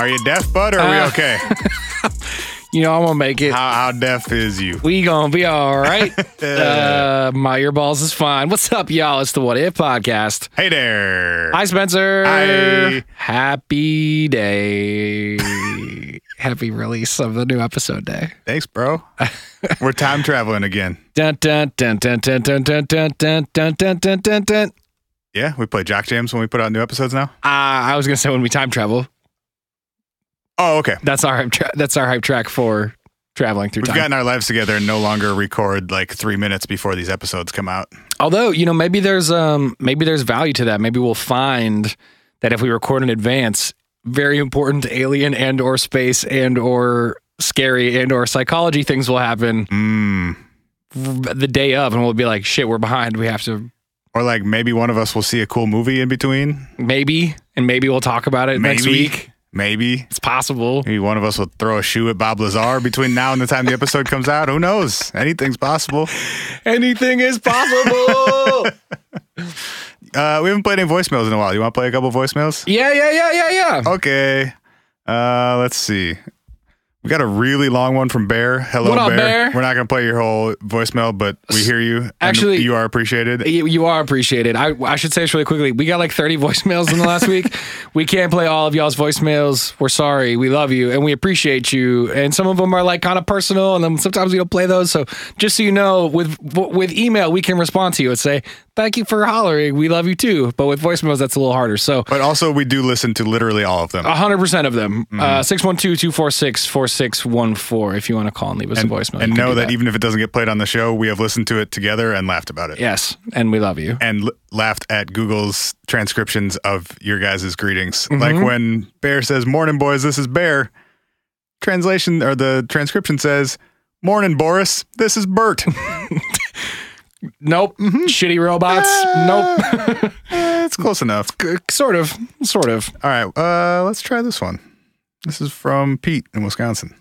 Are you deaf, bud, or are we Uh, okay? You know I'm gonna make it. how, how deaf is you? We gonna be all right. uh, my earballs is fine. What's up, y'all? It's the What If podcast. Hey there. Hi, Spencer. Hi. Happy day. Happy release of the new episode day. Thanks, bro. We're time traveling again. Dun dun dun dun dun dun dun dun dun dun dun dun dun dun. Yeah, we play Jock Jams when we put out new episodes now. Uh, I was gonna say when we time travel. Oh, okay. That's our hype tra- that's our hype track for traveling through We've time. gotten our lives together and no longer record like three minutes before these episodes come out. Although you know maybe there's um maybe there's value to that. Maybe we'll find that if we record in advance, very important alien and or space and or scary and or psychology things will happen Mm. the day of, and we'll be like, shit, we're behind. We have to Or like maybe one of us will see a cool movie in between. maybe and maybe we'll talk about it Maybe. next week. Maybe. It's possible. Maybe one of us will throw a shoe at Bob Lazar between now and the time the episode comes out. Who knows? Anything's possible. Anything is possible. Uh, we haven't played any voicemails in a while. You want to play a couple voicemails? yeah, yeah, yeah, yeah, yeah. Okay. Uh, let's see. We got a really long one from Bear. Hello, Bear. Bear? We're not going to play your whole voicemail, but we hear you. and Actually- you are appreciated. You, you are appreciated. I, I should say this really quickly. We got like 30 voicemails in the last week. We can't play all of y'all's voicemails. We're sorry. We love you and we appreciate you. And some of them are like kind of personal, and then sometimes we don't play those. So just so you know, with with email, we can respond to you and say thank you for hollering. We love you too. But with voicemails, that's a little harder. So. But also, we do listen to literally all of them. hundred percent of them. Mm-hmm. Uh, 612-246-4614 if you want to call and leave us and a voicemail. and know do that, even if it doesn't get played on the show, we have listened to it together and laughed about it. Yes, and we love you. And l- laughed at Google's transcriptions of your guys' greetings. Mm-hmm. Like when Bear says, Morning, boys, this is Bear. Translation or the transcription says, Morning, Boris, this is Bert. Nope. Mm-hmm. Shitty robots. nope. Eh, it's close enough. sort of. Sort of. All right, uh, let's try this one. This is from Pete in Wisconsin,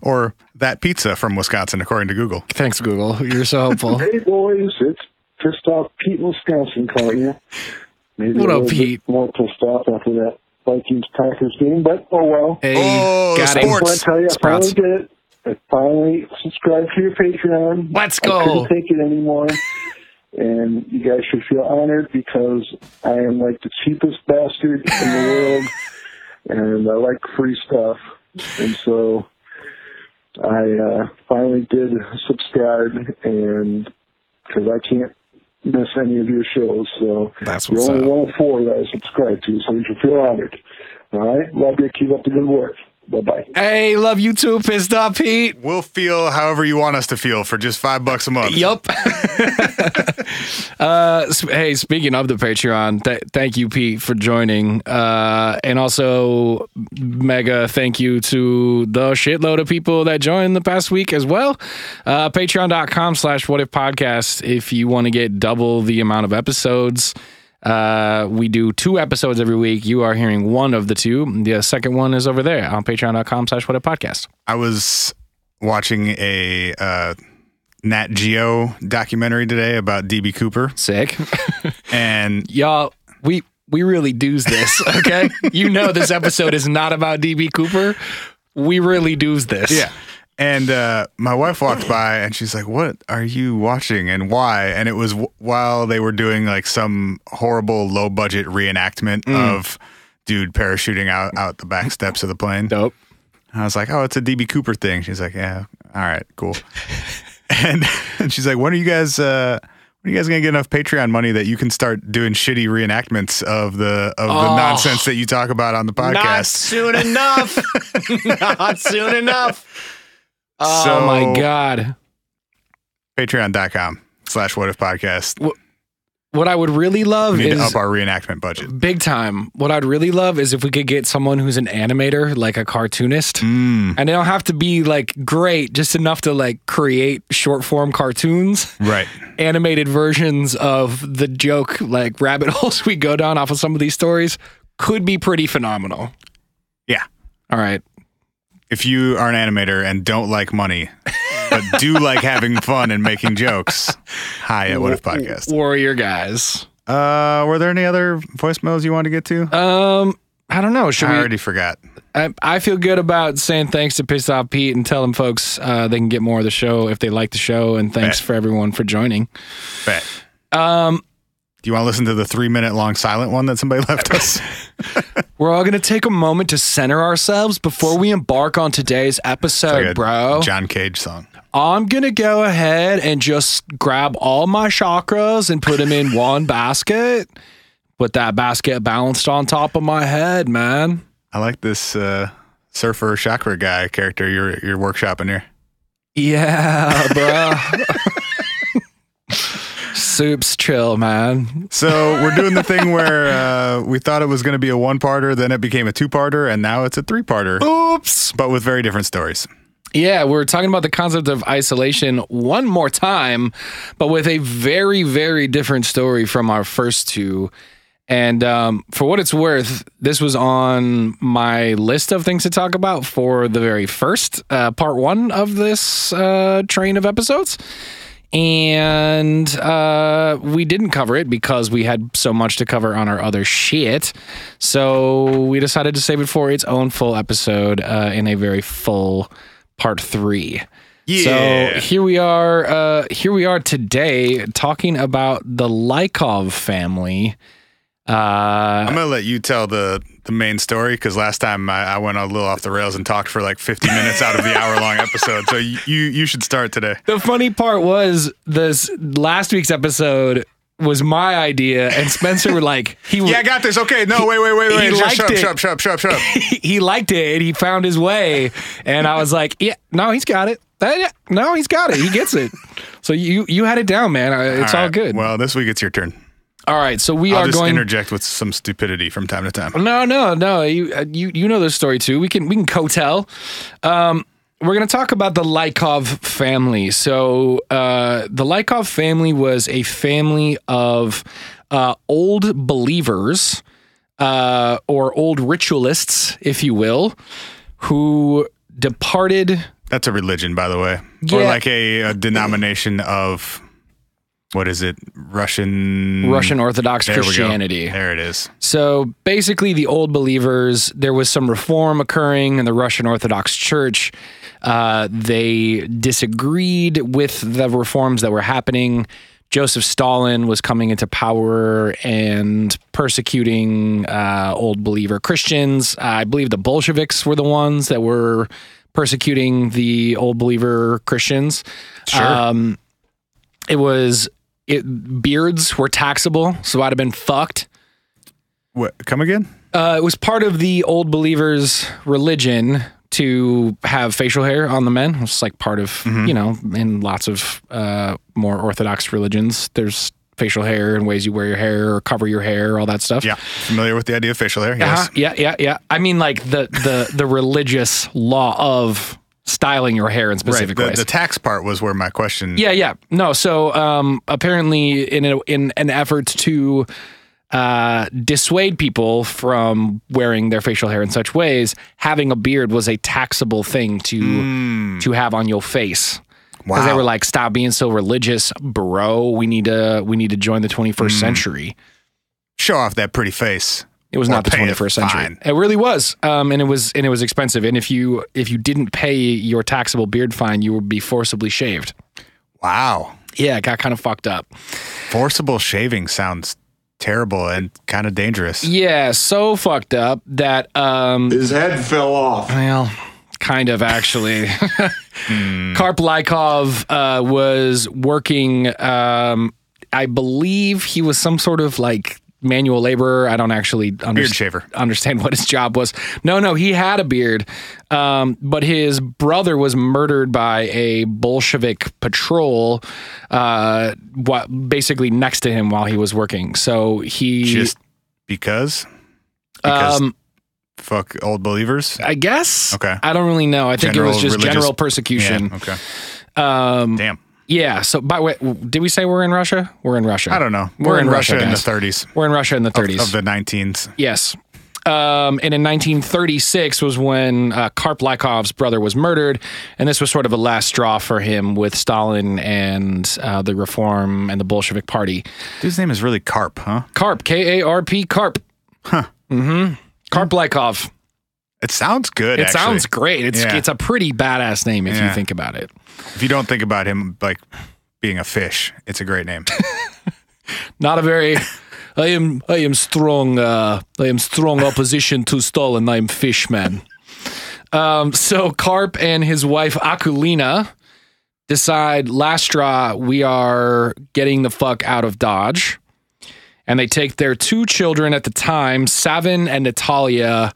or that pizza from Wisconsin, according to Google. Thanks, Google. You're so helpful. Hey boys, it's pissed off Pete Wisconsin calling you. Maybe What a up, Pete? Bit more pissed off after that Vikings Packers game, but oh well. Hey, Oh, got the him. sports. I tell you, I finally did it. I finally subscribed to your Patreon. Let's go. I couldn't take it anymore. And you guys should feel honored because I am like the cheapest bastard in the world, and I like free stuff. And so I uh, finally did subscribe, and because I can't miss any of your shows, so That's you're what's only up. one of four that I subscribe to, so you should feel honored. All right, love you. Keep up the good work. Bye bye. Hey, love you too, pissed off Pete. We'll feel however you want us to feel for just five bucks a month. Yup. uh, sp- hey, speaking of the Patreon, th- thank you, Pete, for joining. Uh, and also, mega thank you to the shitload of people that joined the past week as well. Uh, Patreon.com slash what if podcast if you want to get double the amount of episodes. Uh, we do two episodes every week. You are hearing one of the two. The second one is over there on patreon.com slash what a podcast. I was watching a uh, Nat Geo documentary today about DB Cooper, Sick. and y'all we we really do's this okay you know this episode is not about db cooper we really do's this yeah. And uh, my wife walked by and she's like, "What are you watching and why?" And it was w- while they were doing like some horrible low budget reenactment of dude parachuting out out the back steps of the plane. dope I was like, "Oh, it's a DB Cooper thing." She's like, "Yeah, all right, cool." and and she's like, "When are you guys? Uh, when are you guys gonna get enough Patreon money that you can start doing shitty reenactments of the of the Oh. nonsense that you talk about on the podcast? not podcast?" soon enough not soon enough oh So- my god Patreon.com slash What If Podcast. what i would really love need is to up our reenactment budget. big time what i'd really love is if we could get someone who's an animator like a cartoonist Mm, and they don't have to be like great just enough to like create short form cartoons right. animated versions of the joke like rabbit holes we go down off of some of these stories could be pretty phenomenal. Yeah. All right. If you are an animator and don't like money, but do like having fun and making jokes, hi at What If Podcast. Warrior guys. Uh, were there any other voicemails you wanted to get to? Um I don't know. Should I we? already forgot. I, I feel good about saying thanks to Pissed Off Pete and telling folks uh, they can get more of the show if they like the show. And thanks Bet. for everyone for joining. Bet. Um, do you want to listen to the three minute long silent one that somebody left us? We're all going to take a moment to center ourselves before we embark on today's episode, Like bro. John Cage song. I'm going to go ahead and just grab all my chakras and put them in one basket. Put that basket balanced on top of my head, man. I like this uh, surfer chakra guy character you're you're workshopping here. Yeah, bro. Soup's chill, man. So we're doing the thing where uh, we thought it was going to be a one parter, then it became a two parter, and now it's a three parter, Oops. but with very different stories. Yeah, we're talking about the concept of isolation one more time, but with a very, very different story from our first two. And um, for what it's worth, this was on my list of things to talk about for the very first uh, part one of this uh, train of episodes. And uh, we didn't cover it because we had so much to cover on our other shit. So we decided to save it for its own full episode uh, in a very full part three. Yeah. So here we are. Uh, here we are today talking about the Lykov family. Uh, I'm gonna let you tell the the main story because last time I, I went a little off the rails and talked for like 50 minutes out of the hour long episode. So you you should start today. the funny part was this last week's episode was my idea, and Spencer were like he Yeah, I got this. Okay, no, wait, wait, wait, wait. Shut up, shut up, shut up, shut up, shut up. he liked it and he found his way, and I was like, yeah, no, he's got it. Uh, no, he's got it. He gets it. So you you had it down, man. Uh, It's all, right. good. Well, this week it's your turn. All right, so we I'll are just going. interject with some stupidity from time to time. No, no, no. You uh, you you know this story too. We can we can co-tell. Um, we're going to talk about the Lykov family. So uh, the Lykov family was a family of uh, old believers uh, or old ritualists, if you will, who departed. That's a religion, by the way, or Yeah. like a, a denomination of what is it? Russian Russian Orthodox. There. Christianity. There it is. So basically, the old believers, there was some reform occurring in the Russian Orthodox Church. Uh, they disagreed with the reforms that were happening. Joseph Stalin was coming into power and persecuting uh, old believer Christians. I believe the Bolsheviks were the ones that were persecuting the old believer Christians. Sure. Um, it was it, beards were taxable, so I'd have been fucked. What? Come again? Uh, it was part of the old believers' religion to have facial hair on the men. It's like part of, Mm-hmm. you know, in lots of uh, more orthodox religions, there's facial hair and ways you wear your hair or cover your hair, all that stuff. Yeah, familiar with the idea of facial hair? Yes. Uh-huh. Yeah, yeah, yeah. I mean, like the the the religious law of styling your hair in Right. specific The, ways. the tax part was where my question. Yeah, yeah. No, so um, apparently, in a, in an effort to uh, dissuade people from wearing their facial hair in such ways, having a beard was a taxable thing to to have on your face. Because they were like, "Stop being so religious, bro. We need to we need to join the 21st century." Show off that pretty face. It was Or not the 21st century. fine. It really was, um, and it was and it was expensive. And if you if you didn't pay your taxable beard fine, you would be forcibly shaved. Wow. Yeah, it got kind of fucked up. Forcible shaving sounds terrible and kind of dangerous. Yeah, so fucked up that um His head fell off. well, kind of actually. Karp Lykov uh was working um I believe he was some sort of like manual laborer. I don't actually Beard understand shaver. understand what his job was. No, no, he had a beard. Um, but his brother was murdered by a Bolshevik patrol uh what basically next to him while he was working. So he Just because? Because um fuck old believers? I guess. Okay. I don't really know. I think it was just general persecution. Yeah, okay. Um, Damn. Yeah. So, by the way, did we say we're in Russia? We're in Russia. I don't know. We're, in, Russia, in the 30s. We're in Russia in the 30s. Of the 19s. yes. Um, and in 1936 was when uh, Karp Lykov's brother was murdered, and this was sort of a last straw for him with Stalin and uh, the Reform and the Bolshevik Party. Dude's name is really Carp, huh? Karp, K A R P, Karp. Huh. Mm-hmm. Karp Lykov. It sounds good. It actually. sounds great. It's Yeah. it's a pretty badass name if you think about it. If you don't think about him like being a fish, it's a great name. Not a very. I am I am strong. Uh, I am strong opposition to Stalin. I am fishman. Um, so Karp and his wife Akulina decide last straw. We are getting the fuck out of Dodge, and they take their two children at the time, Savin and Natalia,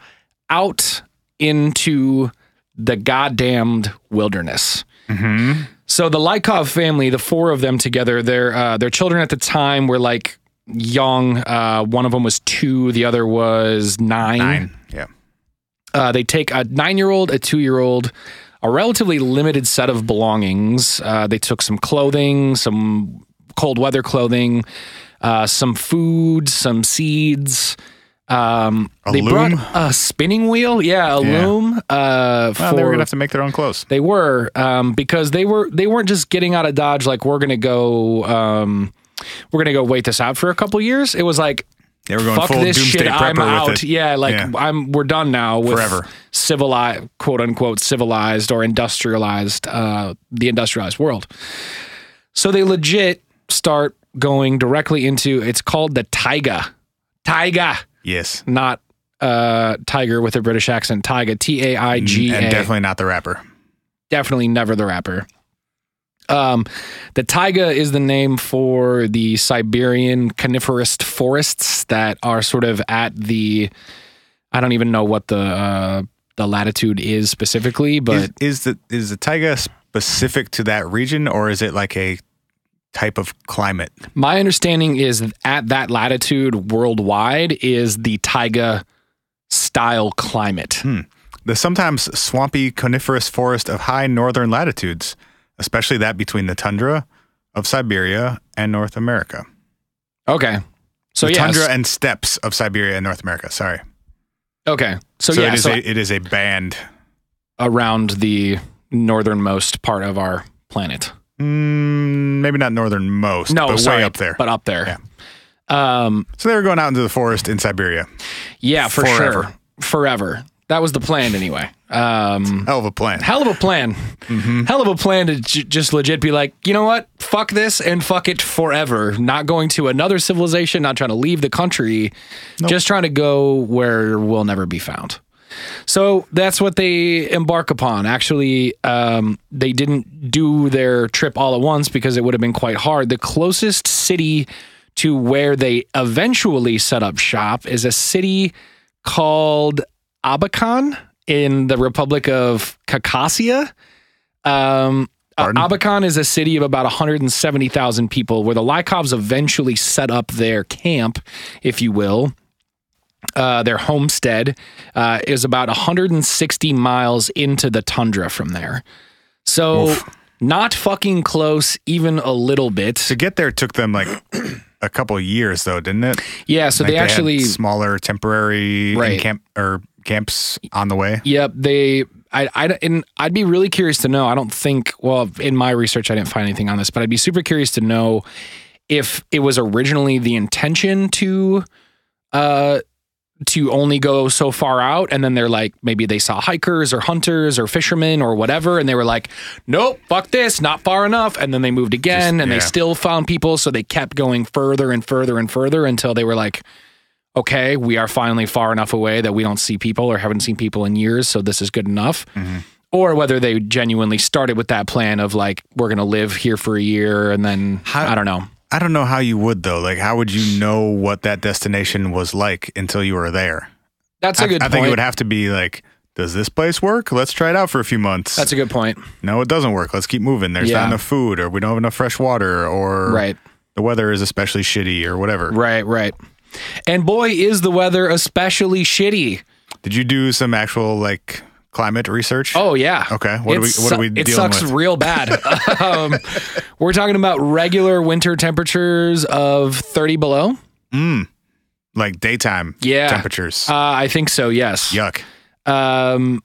out into the goddamned wilderness. So the Lykov family, the four of them together, their uh, their children at the time were like young. Uh, one of them was two, the other was nine. Nine. Yeah. Uh, they take a nine year old, a two year old, a relatively limited set of belongings. Uh, they took some clothing, some cold weather clothing, uh, some food, some seeds. Um, A they loom? brought a spinning wheel. Yeah, a Yeah. loom. Uh, Well, for, they were gonna have to make their own clothes. they were um, because they were they weren't just getting out of Dodge like we're gonna go um, we're gonna go wait this out for a couple years. It was like They were going fuck full this doomsday shit, I'm out. Yeah, like Yeah. I'm we're done now with Forever. civilized quote unquote civilized or industrialized uh, the industrialized world. So they legit start going directly into it's called the Taiga. Taiga, Yes. not uh tiger with a British accent. Taiga, T A I G A And definitely not the rapper. definitely never the rapper. Um, the taiga is the name for the Siberian coniferous forests that are sort of at the. I don't even know what the uh, the latitude is specifically, but is, is the is the taiga specific to that region, or is it like a type of climate? my understanding is at that latitude worldwide is the taiga style climate. Hmm. The sometimes swampy coniferous forest of high northern latitudes, especially that between the tundra of Siberia and North America. Okay, so the yes. tundra and steppes of Siberia and North America. Sorry. okay, so, So, yeah, it is so a it is a band. around the northernmost part of our planet. Mm, maybe not northernmost, No, but sorry, way up there. but up there. Um, so they were going out into the forest in Siberia. yeah, for Forever. sure, forever. That was the plan anyway. Um, Hell of a plan. hell of a plan. Mm-hmm. Hell of a plan to j- just legit be like, you know what? Fuck this and fuck it forever. Not going to another civilization. Not trying to leave the country. Just trying to go where we'll never be found. So that's what they embark upon. Actually, um, they didn't do their trip all at once because it would have been quite hard. The closest city to where they eventually set up shop is a city called Abakan in the Republic of Khakassia. Um, uh, Abakan is a city of about 170,000 people where the Lykovs eventually set up their camp, if you will uh, their homestead uh, is about 160 miles into the tundra from there. So not fucking close, even a little bit. To get there took them like a couple of years, though, didn't it? Yeah. So Like they had actually, smaller temporary Right. camp or camps on the way. yep. They, I, I, and I'd be really curious to know. I don't think, well, in my research, I didn't find anything on this, but I'd be super curious to know if it was originally the intention to, uh, to only go so far out and then they're like maybe they saw hikers or hunters or fishermen or whatever and they were like nope fuck this not far enough and then they moved again Just- and they still found people so they kept going further and further and further until they were like okay we are finally far enough away that we don't see people or haven't seen people in years so this is good enough. Mm-hmm. or whether they genuinely started with that plan of like we're going to live here for a year and then How- i don't know I don't know how you would though. Like, how would you know what that destination was like until you were there? that's a I, good I point think it would have to be like, does this place work? Let's try it out for a few months. that's a good point no, it doesn't work. Let's keep moving. There's Yeah. not enough food, or we don't have enough fresh water, or right the weather is especially shitty, or whatever. Right, right. And boy, is the weather especially shitty. Did you do some actual like climate research? Oh yeah. Okay, what are we- It what are we dealing It sucks with? real bad. um, we're talking about regular winter temperatures of 30 below. like daytime Yeah. temperatures. Uh, I think so. Yes. Yuck. Um,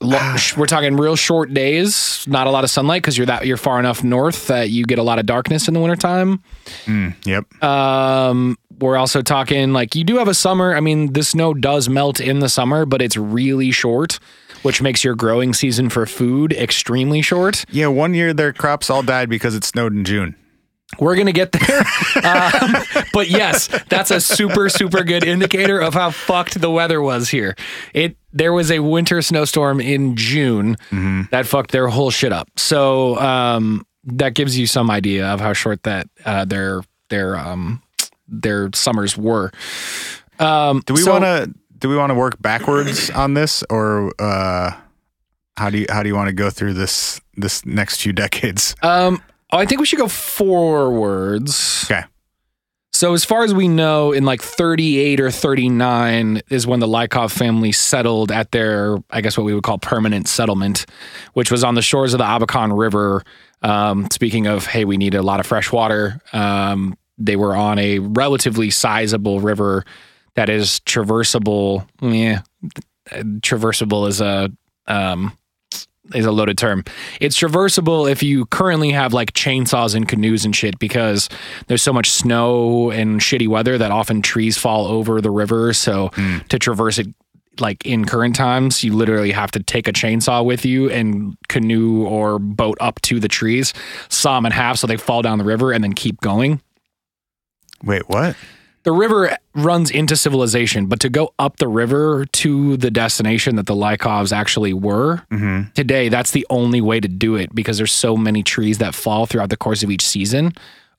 lo- we're talking real short days, not a lot of sunlight because you're that you're far enough north that you get a lot of darkness in the wintertime. Mm, yep. Um, we're also talking like you do have a summer. I mean, the snow does melt in the summer, but it's really short, which makes your growing season for food extremely short. Yeah, one year their crops all died because it snowed in June. We're gonna get there, um, but yes, that's a super super good indicator of how fucked the weather was here. It there was a winter snowstorm in June that fucked their whole shit up. So um, that gives you some idea of how short that uh, their their um, their summers were. Um, Do we so- want to do we want to work backwards on this or uh how do you how do you want to go through this this next few decades? Um, oh, I think we should go forwards. Okay. So as far as we know, in like 38 or 39 is when the Lykov family settled at their, I guess what we would call permanent settlement, which was on the shores of the Abakan River. Um, speaking of, hey, we need a lot of fresh water. Um, they were on a relatively sizable river that is traversable. Yeah, traversable is a um, is a loaded term. It's traversable if you currently have like chainsaws and canoes and shit because there's so much snow and shitty weather that often trees fall over the river. So to traverse it like in current times, you literally have to take a chainsaw with you and canoe or boat up to the trees, saw them in half so they fall down the river and then keep going Wait, what? The river runs into civilization, but to go up the river to the destination that the Lykovs actually were today, that's the only way to do it because there's so many trees that fall throughout the course of each season.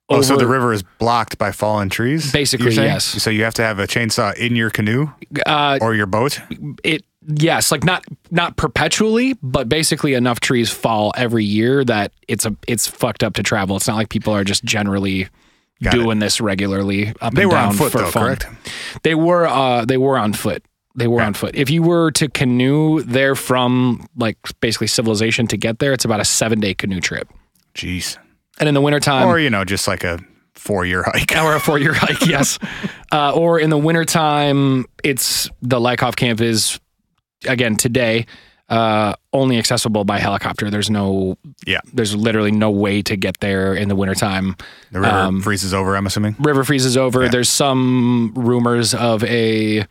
Oh, so the river is blocked by fallen trees? Basically, yes. So you have to have a chainsaw in your canoe uh, or your boat? it yes, like not not perpetually, but basically enough trees fall every year that it's a it's fucked up to travel. It's not like people are just generally Got it. doing this regularly up They and were down on foot for though, fun. correct? They were uh they were on foot. They were Yeah. on foot. If you were to canoe there from like basically civilization to get there, it's about a seven day canoe trip. Jeez. And in the wintertime or you know, just like a four year hike. or a four year hike, yes. Uh, or in the wintertime, it's the Lykov camp is again today uh, only accessible by helicopter. There's no Yeah. there's literally no way to get there in the wintertime. The river Um, freezes over, I'm assuming. river freezes over. Yeah. There's some rumors of a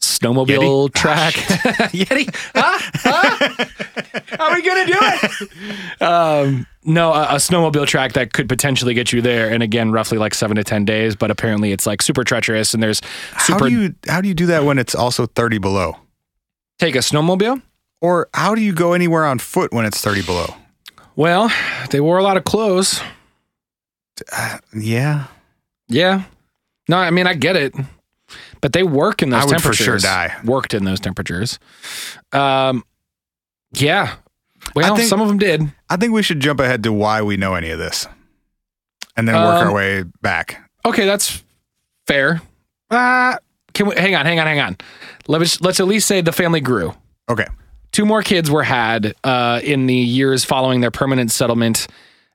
snowmobile Yeti? Ah, track. Yeti? Huh? Huh? How are we gonna do it? um, no, a, a snowmobile track that could potentially get you there, and again, roughly like seven to ten days. But apparently, it's like super treacherous, and there's How super. do you how do you do that when it's also 30 below? take a snowmobile? Or how do you go anywhere on foot when it's 30 below? Well, they wore a lot of clothes. Yeah. Yeah. No, I mean I get it, but they work in those I would for temperatures. sure die. Worked in those temperatures. Um, yeah. Well, think- some of them did. I think we should jump ahead to why we know any of this. And then work Um, our way back. Okay, that's fair. Uh, can we hang on, hang on, hang on? Let's let's at least say the family grew. Okay. Two more kids were had uh, in the years following their permanent settlement.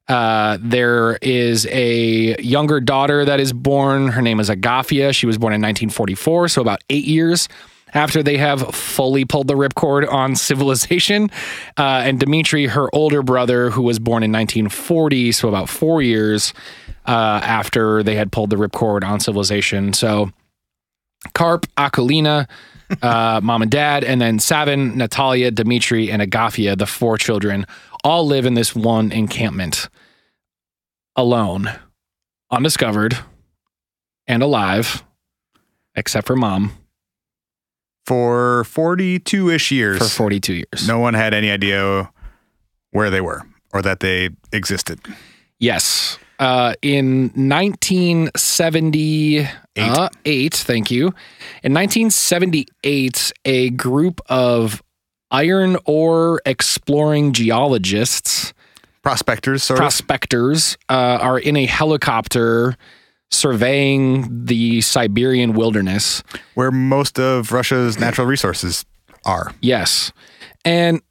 Uh, there is a younger daughter that is born. Her name is Agafia. She was born in 1944, so about eight years after they have fully pulled the ripcord on civilization. Uh, and Dmitri, her older brother, who was born in 1940, so about four years uh, after they had pulled the ripcord on civilization. So Karp, Akulina, uh, mom and dad, and then Savin, Natalia, Dmitri, and Agafia, the four children, all live in this one encampment alone, undiscovered, and alive, except for mom For 42 ish years, for 42 years. no one had any idea where they were or that they existed. Yes. Uh, in 1978, thank you. In 1978, a group of iron ore exploring geologists, Prospectors, sort prospectors, uh, are in a helicopter surveying the Siberian wilderness. Where most of Russia's natural resources are. Yes. And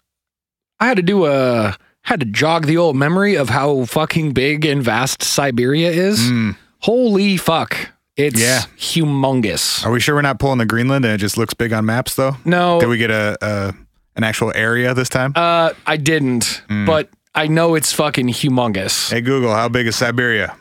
I had to do a had to jog the old memory of how fucking big and vast Siberia is. Mm. Holy fuck. It's Yeah. humongous. Are we sure we're not pulling the Greenland and it just looks big on maps, though? No, Did we get a, a an actual area this time? uh, I didn't, Mm. but I know it's fucking humongous. hey, Google, how big is Siberia?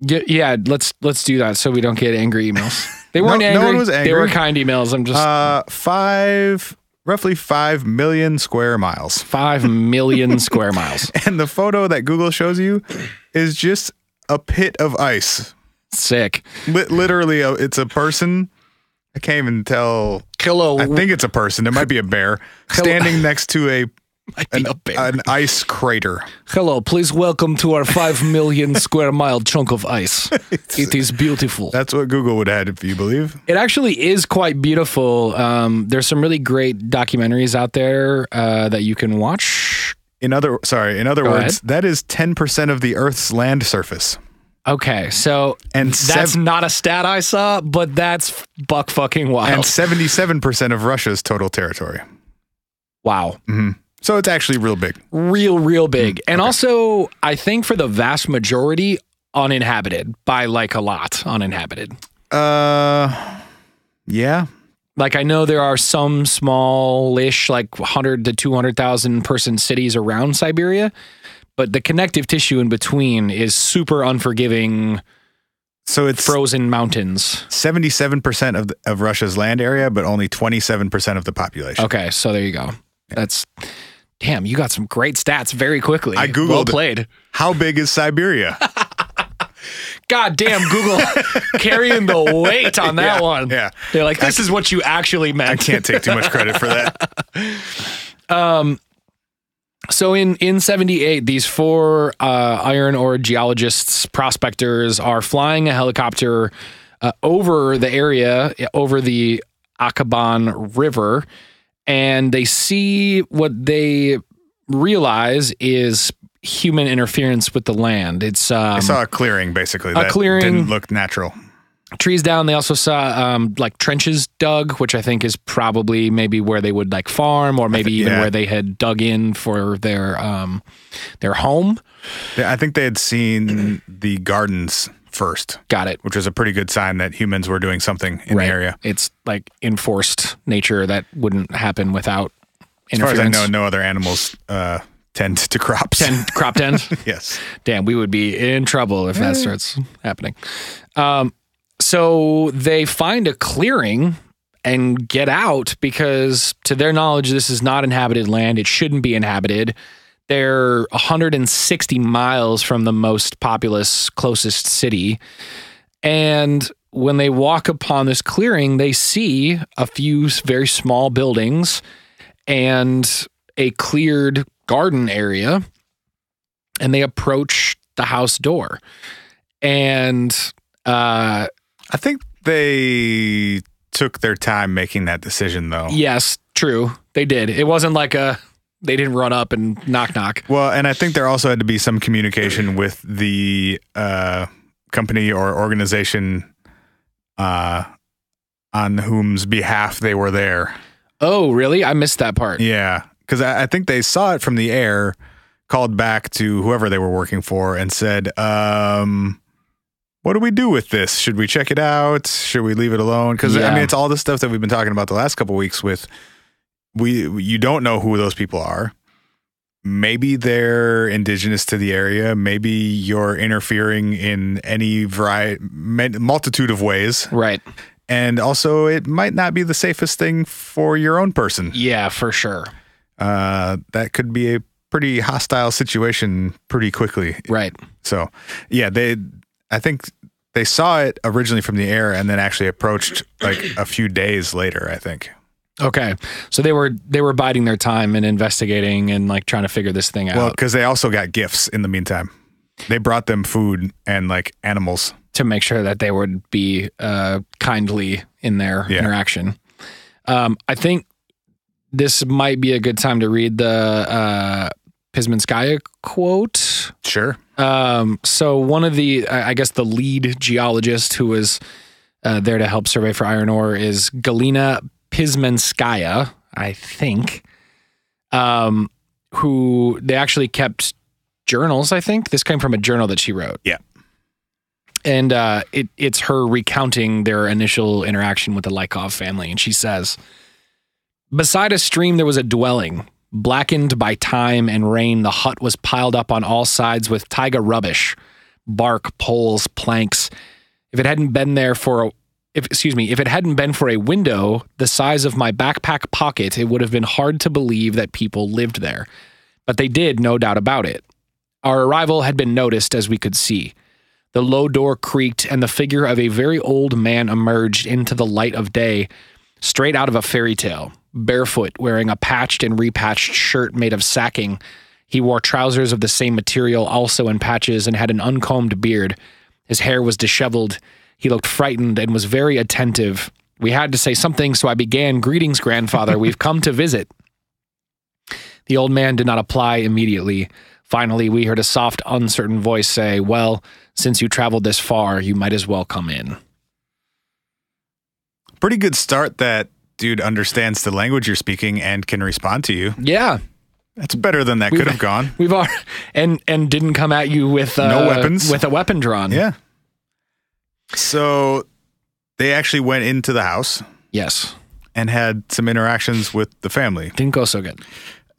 Yeah, yeah, let's let's do that so we don't get angry emails. They weren't no angry. one was angry. They were kind emails. I'm just Uh, five, roughly five million square miles. five million square miles. And the photo that Google shows you is just a pit of ice. Sick. Li- literally, a, it's a person. I can't even tell. Hello. I think it's a person. It might be a bear standing next to a an, an ice crater. Hello, please welcome to our five million square mile chunk of ice. It is beautiful. That's what Google would add, if you believe. It actually is quite beautiful. Um, there's some really great documentaries out there uh, that you can watch. In other, sorry, in other Go words, that is ten percent of the Earth's land surface. Okay, so And that's sev- not a stat I saw, but that's buck fucking wild. and seventy-seven percent of Russia's total territory. wow. So it's actually real big. real real big. And also i think for the vast majority uninhabited by like a lot uninhabited. Uh, yeah, like i know there are some smallish like 100 to 200,000 person cities around siberia but the connective tissue in between is super unforgiving so it's frozen mountains. seventy-seven percent of the, of Russia's land area, but only twenty-seven percent of the population. okay so there you go. That's damn you got some great stats very quickly I Googled well played How big is Siberia? God damn, Google carrying the weight on that Yeah, one. yeah. They're like, this is what you actually meant. I can't take too much credit for that. um, So in in 78, these four uh, iron ore geologists, prospectors are flying a helicopter uh, over the area, over the Akaban River, and they see what they realize is human interference with the land. It's um, I saw a clearing basically. that clearing. didn't look natural. trees down. They also saw um, like trenches dug, which I think is probably maybe where they would like farm, or maybe even yeah. where they had dug in for their um, their home. Yeah, I think they had seen the gardens first, Got it. which was a pretty good sign that humans were doing something in right. the area. It's like enforced nature that wouldn't happen without As far as I know, no other animals uh, tend to crops. Ten crop tens. yes. Damn, we would be in trouble if that starts happening. Um, so they find a clearing and get out because, to their knowledge, this is not inhabited land. It shouldn't be inhabited. They're 160 miles from the most populous, closest city. And when they walk upon this clearing, they see a few very small buildings and a cleared garden area and they approach the house door. And uh I think they took their time making that decision, though. yes, true. They did. It wasn't like a they didn't run up and knock knock. Well, and I think there also had to be some communication with the uh, company or organization uh, on whom's behalf they were there. Oh, really? I missed that part. Yeah, because I, I think they saw it from the air, called back to whoever they were working for, and said, um, "What do we do with this? Should we check it out? Should we leave it alone?" Because I mean, it's all the stuff that we've been talking about the last couple weeks. With we, you don't know who those people are. Maybe they're indigenous to the area. Maybe you're interfering in any variety, multitude of ways, Right. and also it might not be the safest thing for your own person Yeah, for sure. uh, that could be a pretty hostile situation pretty quickly. Right. So, yeah, they, I think they saw it originally from the air and then actually approached like a few days later, I think. Okay. So they were they were biding their time and investigating and like trying to figure this thing out Well, because they also got gifts in the meantime. They brought them food and like animals. to make sure that they would be uh, kindly in their Yeah. interaction. Um, I think this might be a good time to read the uh, Pismanskaya quote. Sure. Um, so one of the, I I guess, the lead geologist who was uh, there to help survey for iron ore is Galina Pismanskaya, I think. Um, who they actually kept journals. I think this came from a journal that she wrote Yeah. and uh, it, it's her recounting their initial interaction with the Lykov family. And she says, Beside a stream, there was a dwelling. Blackened by time and rain, the hut was piled up on all sides with taiga rubbish. bark, poles, planks. If it hadn't been there for a if excuse me, if it hadn't been for a window the size of my backpack pocket, it would have been hard to believe that people lived there. But they did, no doubt about it. Our arrival had been noticed as we could see. The low door creaked, and the figure of a very old man emerged into the light of day, straight out of a fairy tale, barefoot, wearing a patched and repatched shirt made of sacking. He wore trousers of the same material, also in patches, and had an uncombed beard. His hair was disheveled. He looked frightened and was very attentive. We had to say something, so I began, Greetings, grandfather. We've come to visit. The old man did not apply immediately. Finally, we heard a soft, uncertain voice say, Well, since you traveled this far, you might as well come in. Pretty good start that dude understands the language you're speaking and can respond to you. Yeah. That's better than that could have gone. We've all and and didn't come at you with uh, No weapons. with a weapon drawn. Yeah. So they actually went into the house Yes. and had some interactions with the family. Didn't go so good.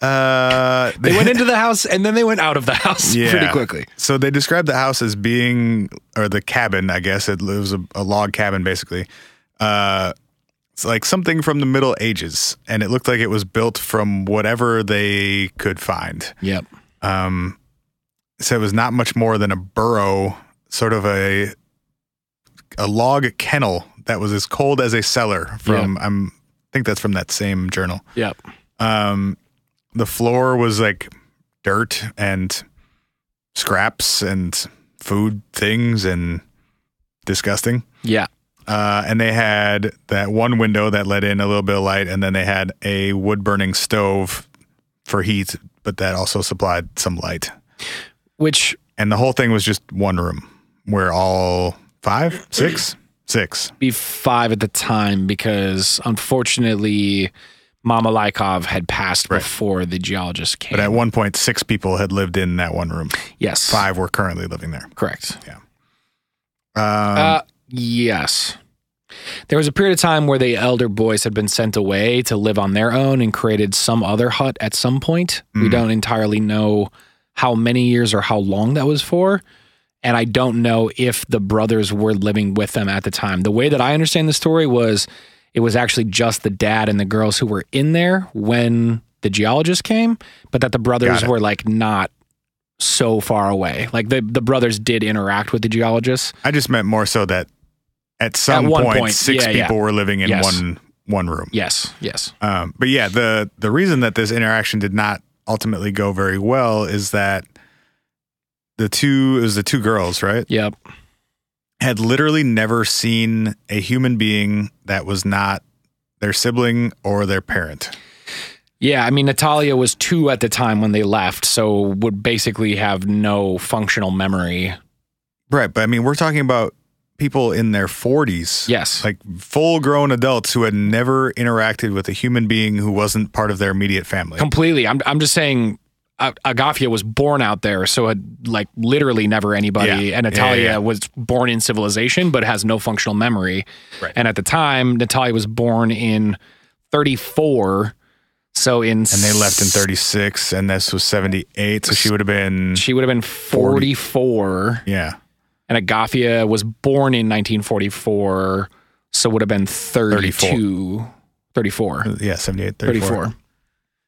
Uh, They went into the house and then they went out of the house pretty quickly. So they described the house as being, or the cabin, I guess it was a, a log cabin basically. Uh, it's like something from the Middle Ages, and it looked like it was built from whatever they could find. Yep. Um, so it was not much more than a burrow, sort of a a log kennel that was as cold as a cellar. From I'm I think that's from that same journal. Yep. Um, the floor was like dirt and scraps and food things and disgusting. Yeah. Uh, and they had that one window that let in a little bit of light, and then they had a wood burning stove for heat, but that also supplied some light. Which And the whole thing was just one room where all five, six, six. be five at the time because unfortunately Mama Lykov had passed Right. before the geologist came. But at one point, six people had lived in that one room. yes. Five were currently living there. Correct. Um, Uh, yes. There was a period of time where the elder boys had been sent away to live on their own and created some other hut at some point. We Mm. don't entirely know how many years or how long that was for. And I don't know if the brothers were living with them at the time. The way that I understand the story was it was actually just the dad and the girls who were in there when the geologist came, but that the brothers were like not so far away. Like the, the brothers did interact with the geologist. I just meant more so that at some one point, point, six yeah, yeah. people were living in Yes. one one room. Yes, yes. Um, but yeah, the the reason that this interaction did not ultimately go very well is that the two it was the two girls, right? Yep. Had literally never seen a human being that was not their sibling or their parent. Yeah, I mean Natalia was 2 at the time when they left, so would basically have no functional memory. Right, but I mean, we're talking about people in their 40s. Yes. Like full grown adults who had never interacted with a human being who wasn't part of their immediate family. Completely. I'm I'm just saying Agafia was born out there, so had like literally never anybody. Yeah. And Natalia Yeah, yeah, was born in civilization, but has no functional memory. Right. And at the time, Natalia was born in 34. So in and they left in 36, and this was 78. So she would have been, She would have been 44. yeah. and Agafia was born in 1944, so would have been 32, 34, Yeah, 78, 34. 34.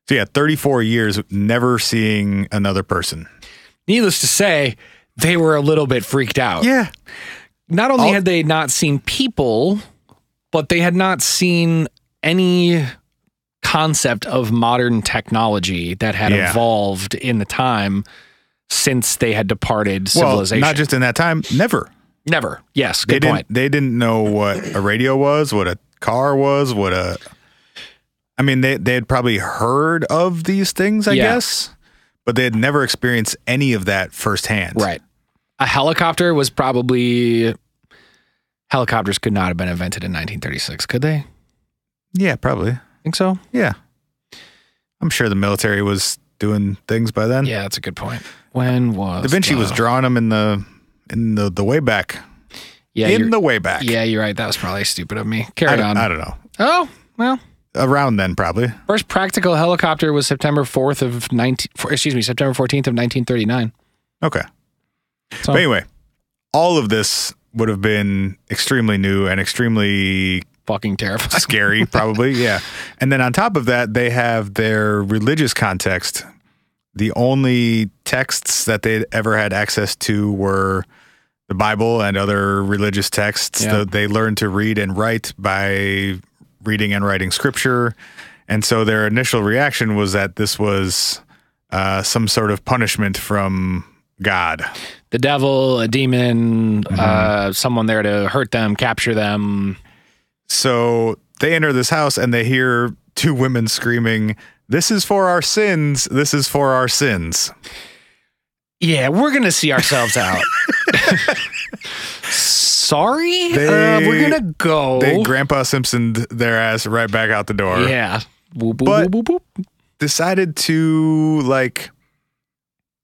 So yeah, 34 years never seeing another person. Needless to say, they were a little bit freaked out. Yeah. Not only All- had they not seen people, but they had not seen any concept of modern technology that had Yeah. evolved in the time since they had departed civilization. Well, not just in that time, never. never. Yes, They good didn't point. they didn't know what a radio was, what a car was, what a I mean, they they had probably heard of these things, I Yeah. guess, but they had never experienced any of that firsthand. Right. A helicopter was probably helicopters could not have been invented in 1936, could they? Yeah, probably. Think so? Yeah. I'm sure the military was doing things by then. Yeah, that's a good point. When was Da Vinci the- was drawing them in the in the, the way back. Yeah, in the way back. yeah, you're right. That was probably stupid of me. Carry on. I don't know. Oh well, Around then, probably. first practical helicopter was September 4th of 19. Excuse me, September 14th of 1939. Okay. So But anyway, all of this would have been extremely new and extremely Fucking terrifying. scary, probably. Yeah. And then on top of that, they have their religious context. The only texts that they'd ever had access to were the Bible and other religious texts. Yeah. The- they learned to read and write by reading and writing scripture. And so their initial reaction was that this was uh, some sort of punishment from God. The devil, a demon, uh, someone there to hurt them, capture them. So they enter this house and they hear two women screaming, This is for our sins. This is for our sins. Yeah, we're gonna see ourselves out. Sorry, They- uh, we're gonna go. They Grandpa Simpson their ass right back out the door. yeah. Boop, boop, But- boop. Decided to, like,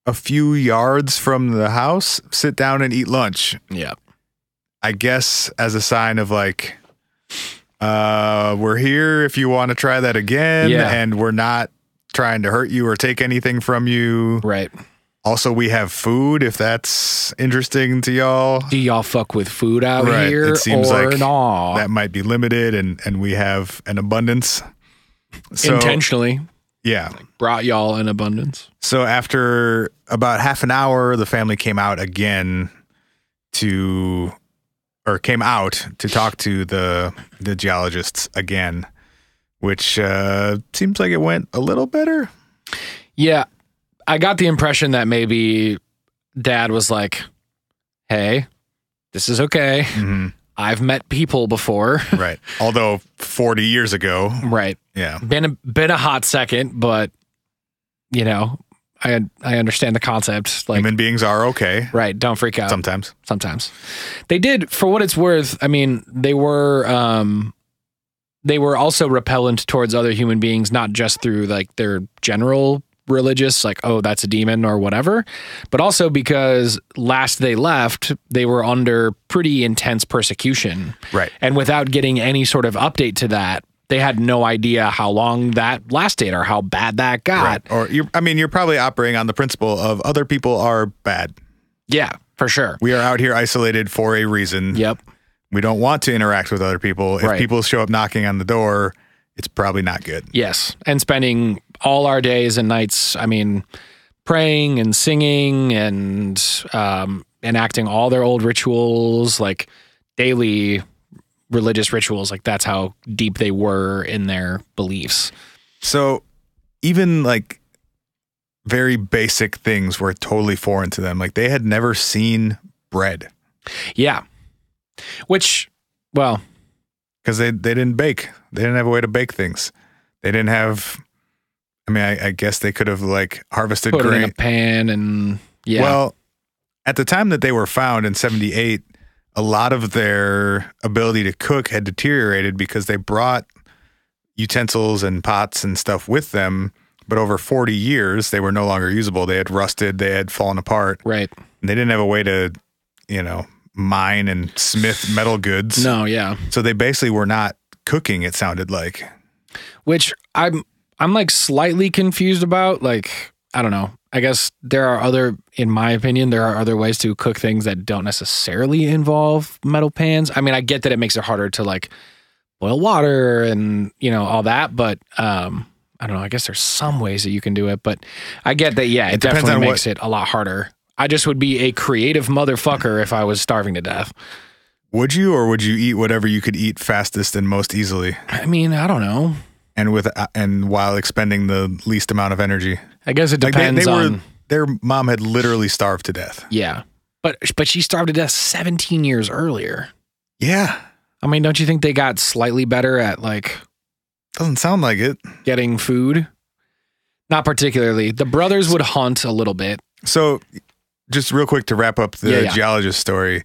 a few yards from the house, sit down and eat lunch. Yeah. I guess as a sign of, like, uh, we're here if you want to try that again. Yeah. And we're not trying to hurt you or take anything from you. Right. Also, we have food if that's interesting to y'all. Do y'all fuck with food out Right, here it seems or like not? That might be limited and and we have an abundance. So Intentionally yeah. brought y'all in abundance. So after about half an hour, the family came out again to or came out to talk to the the geologists again, which uh seems like it went a little better. Yeah. I got the impression that maybe dad was like, hey, this is okay. I've met people before. Right. Although 40 years ago, right. yeah. Been a been a hot second, but you know, I I understand the concept. Like Human beings are okay right, don't freak out. sometimes. sometimes. They did, for what it's worth. I mean, they were um, they were also repellent towards other human beings, not just through like their general religious, like oh that's a demon or whatever, but also because last they left, they were under pretty intense persecution, Right. and without getting any sort of update to that. They had no idea how long that lasted or how bad that got. Right. Or you're, I mean, you're probably operating on the principle of other people are bad. Yeah, for sure. We are out here isolated for a reason. Yep. We don't want to interact with other people. If Right. people show up knocking on the door, it's probably not good. Yes. And spending all our days and nights, I mean, praying and singing and um, enacting all their old rituals, like daily religious rituals. Like that's how deep they were in their beliefs. So even like very basic things were totally foreign to them. Like they had never seen bread Yeah. Which, well, because they, they didn't bake. They didn't have a way to bake things. They didn't have, I mean, I, I guess they could have like harvested put it in grain. a pan and yeah. Well, at the time that they were found in 78, a lot of their ability to cook had deteriorated because they brought utensils and pots and stuff with them. But over 40 years, they were no longer usable. They had rusted, they had fallen apart, right. and they didn't have a way to, you know, mine and smith metal goods. No, yeah. So they basically were not cooking, it sounded like. which I'm I'm like slightly confused about. Like I don't know. I guess there are other, in my opinion, there are other ways to cook things that don't necessarily involve metal pans. I mean, I get that it makes it harder to like boil water and you know all that, but um, I don't know. I guess there's some ways that you can do it, but I get that. Yeah, it, It definitely makes it a lot harder. I just would be a creative motherfucker if I was starving to death. Would you, or would you eat whatever you could eat fastest and most easily, I mean, I don't know. And with uh, and while expending the least amount of energy? I guess it Like they, depends they were, on. their mom had literally starved to death. Yeah. But but she starved to death 17 years earlier. Yeah, I mean, don't you think they got slightly better at like doesn't sound like it. getting food? Not particularly. The brothers would hunt a little bit. So, just real quick to wrap up the Yeah, yeah. geologist story,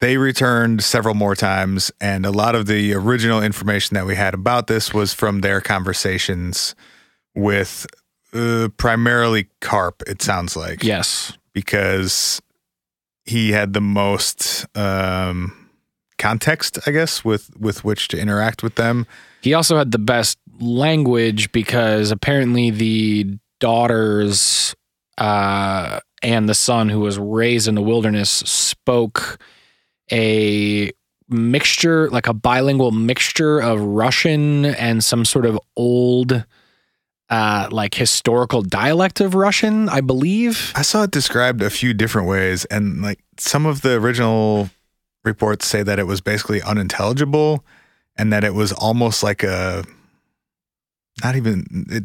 they returned several more times, and a lot of the original information that we had about this was from their conversations with uh, primarily Karp. It sounds like Yes. because he had the most um, context, I guess, with with which to interact with them. He also had the best language because apparently the daughters uh and the son who was raised in the wilderness spoke a mixture, like a bilingual mixture of Russian and some sort of old, uh, like historical dialect of Russian, I believe. I saw it described a few different ways, and like some of the original reports say that it was basically unintelligible, and that it was almost like a not even it,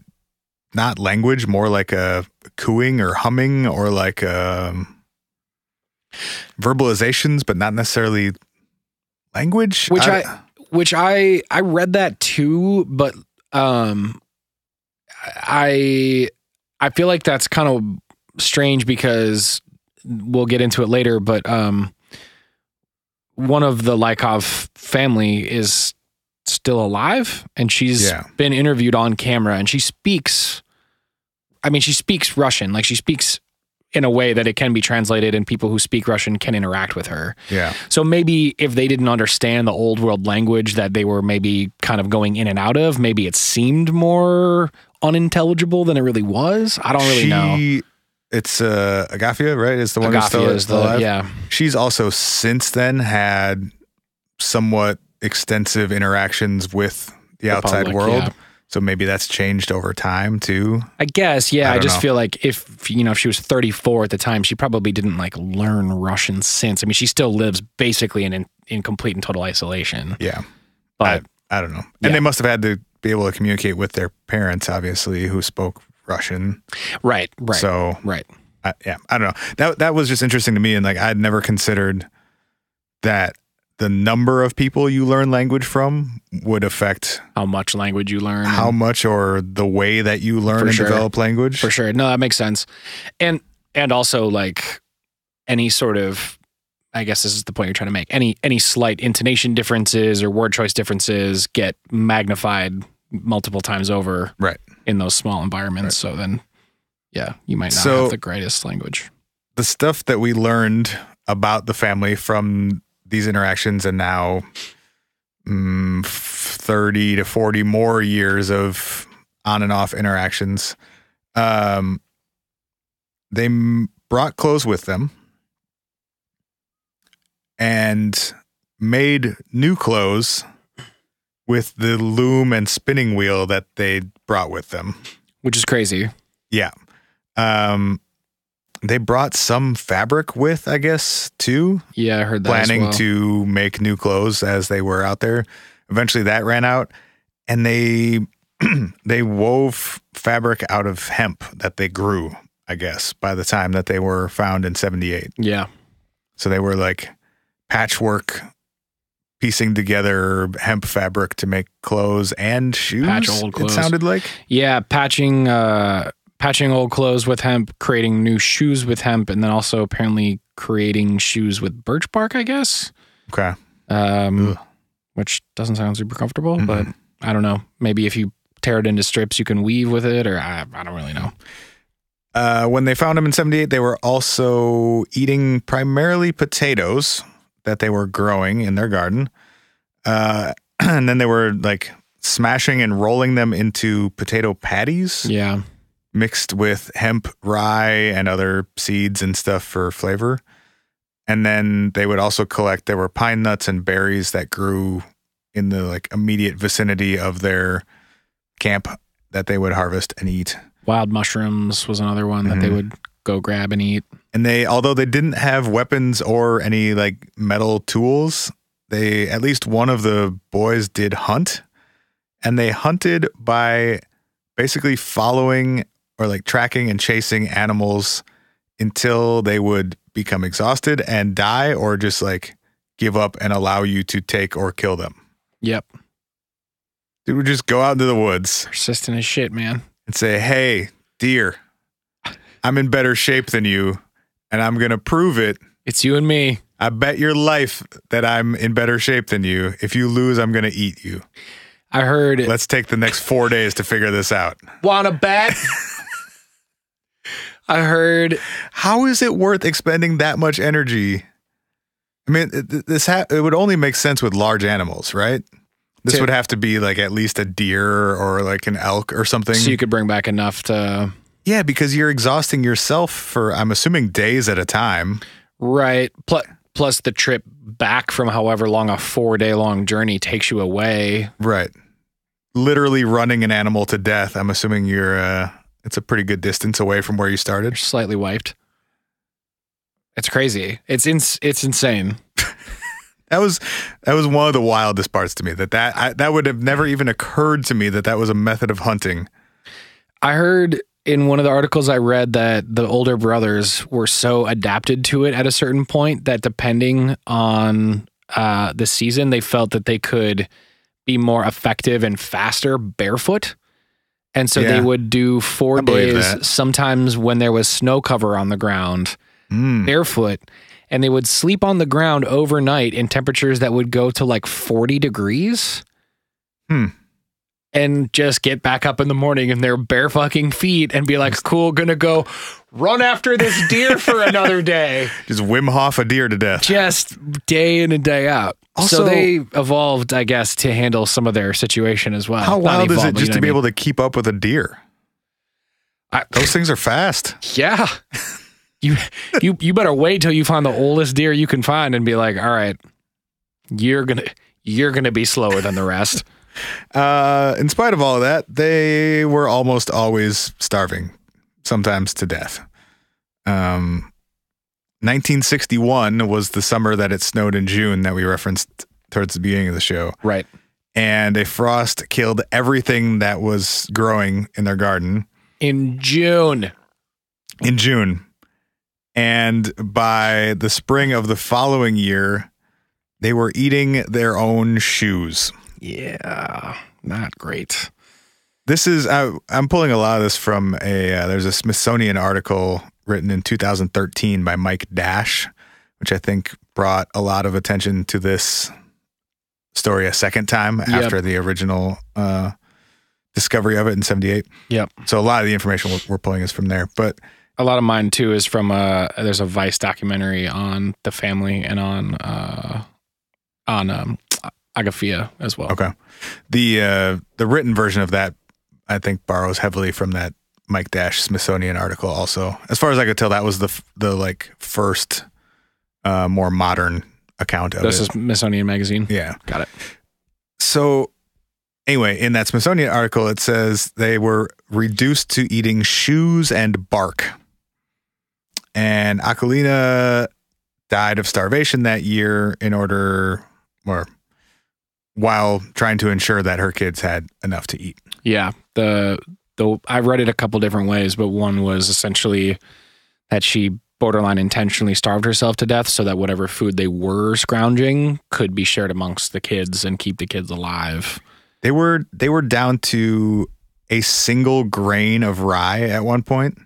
not language, more like a cooing or humming or like um, verbalizations, but not necessarily language. Which I, which I I read that too, but um, I I feel like that's kind of strange because we'll get into it later, but um, one of the Lykov family is still alive and she's Yeah. been interviewed on camera and she speaks I mean she speaks Russian like she speaks in a way that it can be translated and people who speak Russian can interact with her. yeah, So maybe if they didn't understand the old world language that they were maybe kind of going in and out of, maybe it seemed more unintelligible than it really was. I don't really she, know. It's uh, Agafia, right? Is the one Agafia still is the alive? yeah. She's also since then had somewhat extensive interactions with the, outside public, world. yeah. So maybe that's changed over time too. I guess, yeah. I I, just know. feel like if you know if she was 34 at the time, she probably didn't like learn Russian since. I mean, she still lives basically in in, in complete and total isolation. Yeah. But I don't know. Yeah. And they must have had to be able to communicate with their parents, obviously, who spoke Russian. right, right, So right. I, yeah, I don't know. That that was just interesting to me, and like I'd never considered that the number of people you learn language from would affect How much language you learn? how much or the way that you learn and sure. develop language. for sure. No, that makes sense. And and also like any sort of I guess this is the point you're trying to make. Any any slight intonation differences or word choice differences get magnified multiple times over Right. in those small environments. So then yeah, you might not So- have the greatest language. The stuff that we learned about the family from these interactions, and now mm, thirty to forty more years of on and off interactions, um, they m- brought clothes with them and made new clothes with the loom and spinning wheel that they brought with them. Which is crazy. Yeah. Um, they brought some fabric with, I guess, too, Yeah, I heard that. as planning well. to make new clothes as they were out there. Eventually, that ran out, and they they wove fabric out of hemp that they grew. I guess by the time that they were found in '78, Yeah. so they were like patchwork, piecing together hemp fabric to make clothes and shoes. Patch old clothes. It sounded like. Yeah, patching uh patching old clothes with hemp, creating new shoes with hemp, and then also apparently creating shoes with birch bark, I guess. Okay. Um which doesn't sound super comfortable, Mm-mm. but I don't know. Maybe if you tear it into strips you can weave with it or I, I don't really know. Uh, when they found him in 78, they were also eating primarily potatoes that they were growing in their garden. Uh, and then they were like smashing and rolling them into potato patties Yeah. Mixed with hemp, rye, and other seeds and stuff for flavor. And then they would also collect, there were pine nuts and berries that grew in the like immediate vicinity of their camp that they would harvest and eat. Wild mushrooms was another one that they Mhm. would go grab and eat. And they, although they didn't have weapons or any like metal tools, they, at least one of the boys did hunt. And they hunted by basically following or like tracking and chasing animals until they would become exhausted and die or just like give up and allow you to take or kill them. Yep. Dude would just go out into the woods Persistent as shit, man. and say, Hey, deer, I'm in better shape than you, and I'm going to prove it It's you and me. I bet your life that I'm in better shape than you. If you lose, I'm going to eat you. I heard it. Let's take the next four days to figure this out. wanna bet. I heard How is it worth expending that much energy? I mean, this ha- it would only make sense with large animals, right? This To- would have to be like at least a deer or like an elk or something. so you could bring back enough to Yeah, because you're exhausting yourself for I'm assuming days at a time. Right. Plus, plus the trip back from however long a four day long journey takes you away. Right. Literally running an animal to death. I'm assuming you're uh it's a pretty good distance away from where you started. You're slightly wiped. It's crazy. It's ins- it's insane. That was that was one of the wildest parts to me. That that I, that would have never even occurred to me that that was a method of hunting. I heard in one of the articles I read that the older brothers were so adapted to it at a certain point that depending on uh, the season, they felt that they could be more effective and faster barefoot. And so they would do four days, that. sometimes when there was snow cover on the ground, Mm. barefoot. And they would sleep on the ground overnight in temperatures that would go to like 40 degrees Hmm. And just get back up in the morning in their bare fucking feet and be like, cool, gonna go run after this deer for another day. Just Wim Hof a deer to death. Just day in and day out. Also- so they evolved, I guess, to handle some of their situation as well. How Not wild is it just you to know be what able to keep up with a deer? I? Those things are fast. Yeah. you you you better wait till you find the oldest deer you can find and be like, all right, you're gonna you're gonna be slower than the rest. Uh, in spite of all of that, they were almost always starving, sometimes to death. Um, 1961 was the summer that it snowed in June that we referenced towards the beginning of the show. right. And a frost killed everything that was growing in their garden In June. in June. And by the spring of the following year, they were eating their own shoes. Yeah. Not great. This is I, I'm pulling a lot of this from a uh, there's a Smithsonian article written in 2013 by Mike Dash, which I think brought a lot of attention to this story a second time after the original uh, discovery of it in 78. Yep. So a lot of the information we're, we're pulling is from there, but A lot of mine too is from uh there's a Vice documentary on the family and on uh on um Agafia as well. okay. The uh, the written version of that I think borrows heavily from that Mike Dash Smithsonian article also. As far as I could tell that was the the like first uh, more modern account of This it. is Smithsonian magazine. yeah. Got it. So anyway, in that Smithsonian article, it says they were reduced to eating shoes and bark. And Akulina died of starvation that year in order, or while trying to ensure that her kids had enough to eat. Yeah. The the I read it a couple different ways, but one was essentially that she borderline intentionally starved herself to death so that whatever food they were scrounging could be shared amongst the kids and keep the kids alive. They were they were down to a single grain of rye at one point.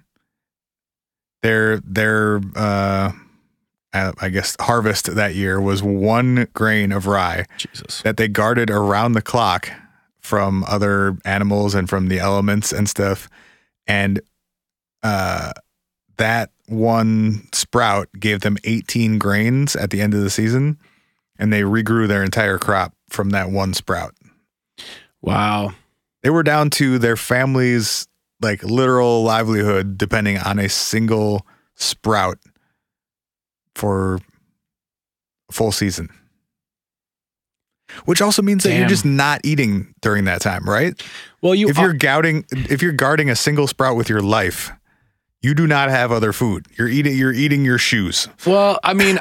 Their their uh, uh, I guess harvest that year was one grain of rye Jesus. that they guarded around the clock from other animals and from the elements and stuff, and uh, that one sprout gave them 18 grains at the end of the season, and they regrew their entire crop from that one sprout Wow. they were down to their family's like literal livelihood depending on a single sprout for a full season. Which also means that you're just not eating during that time right? Well, you if you're guarding if you're guarding a single sprout with your life you do not have other food. You're eating you're eating your shoes. Well, I mean,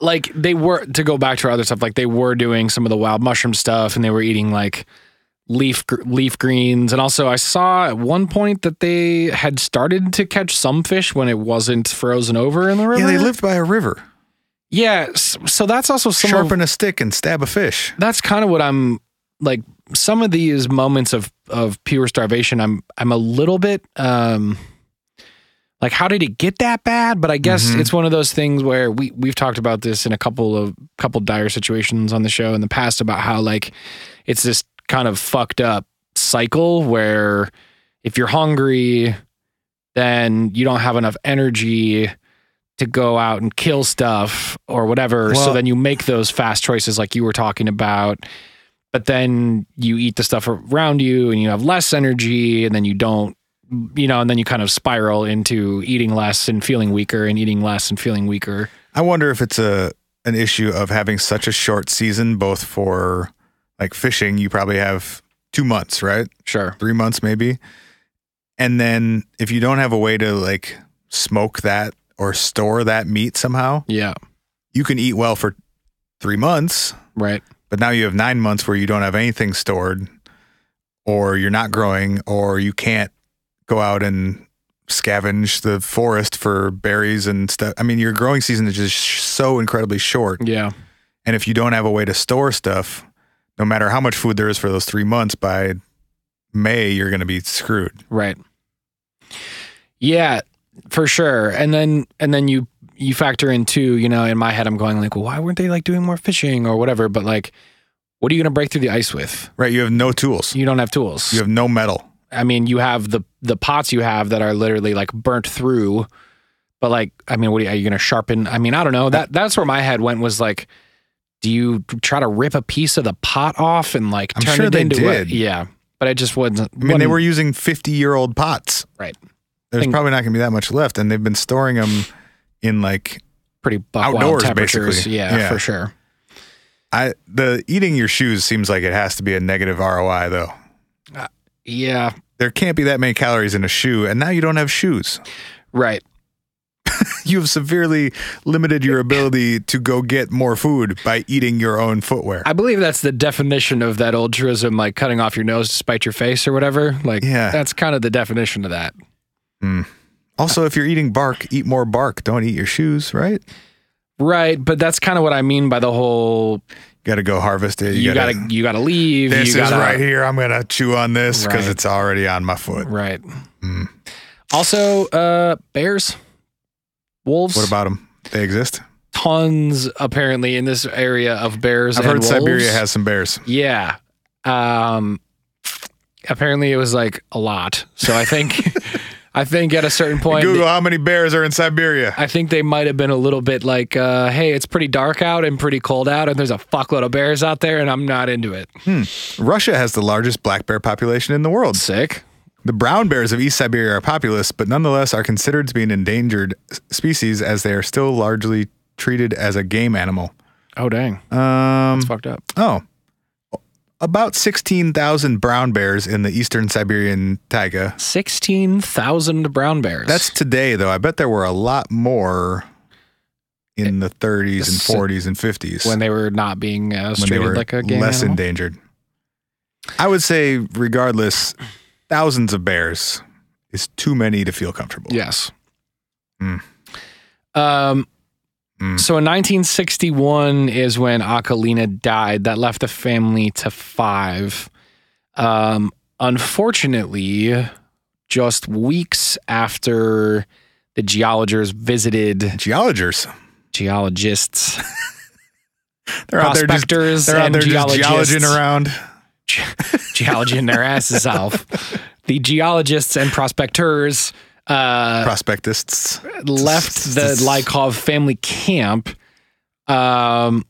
like they were to go back to our other stuff. Like they were doing some of the wild mushroom stuff, and they were eating like leaf leaf greens. And also, I saw at one point that they had started to catch some fish when it wasn't frozen over in the river. yeah they lived by a river Yeah, so that's also some of, sharpen a stick and stab a fish that's kind of what I'm like. Some of these moments of of pure starvation, I'm I'm a little bit um like how did it get that bad? But I guess Mhm. it's one of those things where we we've talked about this in a couple of couple dire situations on the show in the past about how like it's this kind of fucked up cycle where if you're hungry, then you don't have enough energy to go out and kill stuff or whatever. so then you make those fast choices like you were talking about. But then you eat the stuff around you and you have less energy and then you don't you know, and then you kind of spiral into eating less and feeling weaker and eating less and feeling weaker. I wonder if it's a an issue of having such a short season, both for like fishing. You probably have two months, right? Sure. Three months, maybe. And then if you don't have a way to like smoke that or store that meat somehow, Yeah. you can eat well for three months. Right. But now you have nine months where you don't have anything stored, or you're not growing, or you can't go out and scavenge the forest for berries and stuff. I mean, your growing season is just so incredibly short. Yeah. And if you don't have a way to store stuff, no matter how much food there is for those three months, by May, you're going to be screwed. Right. Yeah, for sure. And then and then you you factor in too, you know, in my head I'm going like, well, why weren't they like doing more fishing or whatever? But like, what are you gonna break through the ice with? Right? You have no tools. You don't have tools. You have no metal. I mean, you have the the pots you have that are literally like burnt through. But like, I mean, what are you, are you going to sharpen? I mean, I don't know. That that's where my head went was like, do you try to rip a piece of the pot off and like I'm turn sure it they into did. A, yeah, but I just wasn't. I mean, they were using 50 year old pots. right. There's Think- probably not going to be that much left, and they've been storing them in like Pretty Outdoors, temperatures. Yeah, Yeah. for sure. I. The eating your shoes seems like it has to be a negative ROI though. Uh, yeah, There can't be that many calories in a shoe, and now you don't have shoes. right. You have severely limited your ability to go get more food by eating your own footwear. I believe that's the definition of that old truism, like cutting off your nose to spite your face or whatever. Like, Yeah. that's kind of the definition of that. Also, if you're eating bark, eat more bark. Don't eat your shoes, right? Right, but that's kind of what I mean by the whole. Got to go harvest it. You, gotta, you gotta leave. This you is gotta, right here. I'm gonna chew on this because Right. it's already on my foot. Right. Also, uh, bears, wolves. What about them? They exist. tons apparently in this area of bears? I've heard Siberia has some bears. Yeah. Um. Apparently, it was like a lot. So I think, I think at a certain point, Google how many bears are in Siberia. I think they might have been a little bit like, uh, "Hey, it's pretty dark out and pretty cold out, and there's a fuckload of bears out there, and I'm not into it." Russia has the largest black bear population in the world. Sick. The brown bears of East Siberia are populous, but nonetheless are considered to be an endangered species as they are still largely treated as a game animal. Oh dang, Um, it's fucked up. oh, about 16,000 brown bears in the eastern Siberian taiga. Sixteen thousand brown bears. That's today, though. I bet there were a lot more in the 30s and 40s and 50s when they were not being uh, treated were like a game less animal. endangered. I would say, regardless, thousands of bears is too many to feel comfortable. Yes. Mm. Um. Mm. So in 1961 is when Akulina died. That left the family to five. Um. Unfortunately, just weeks after the geologers visited Geologers. geologists, They're out there just, they're out there just geologists, geologing around. geologing their asses off. The geologists and prospectors uh, Prospectists. left the Lykov family camp. Um,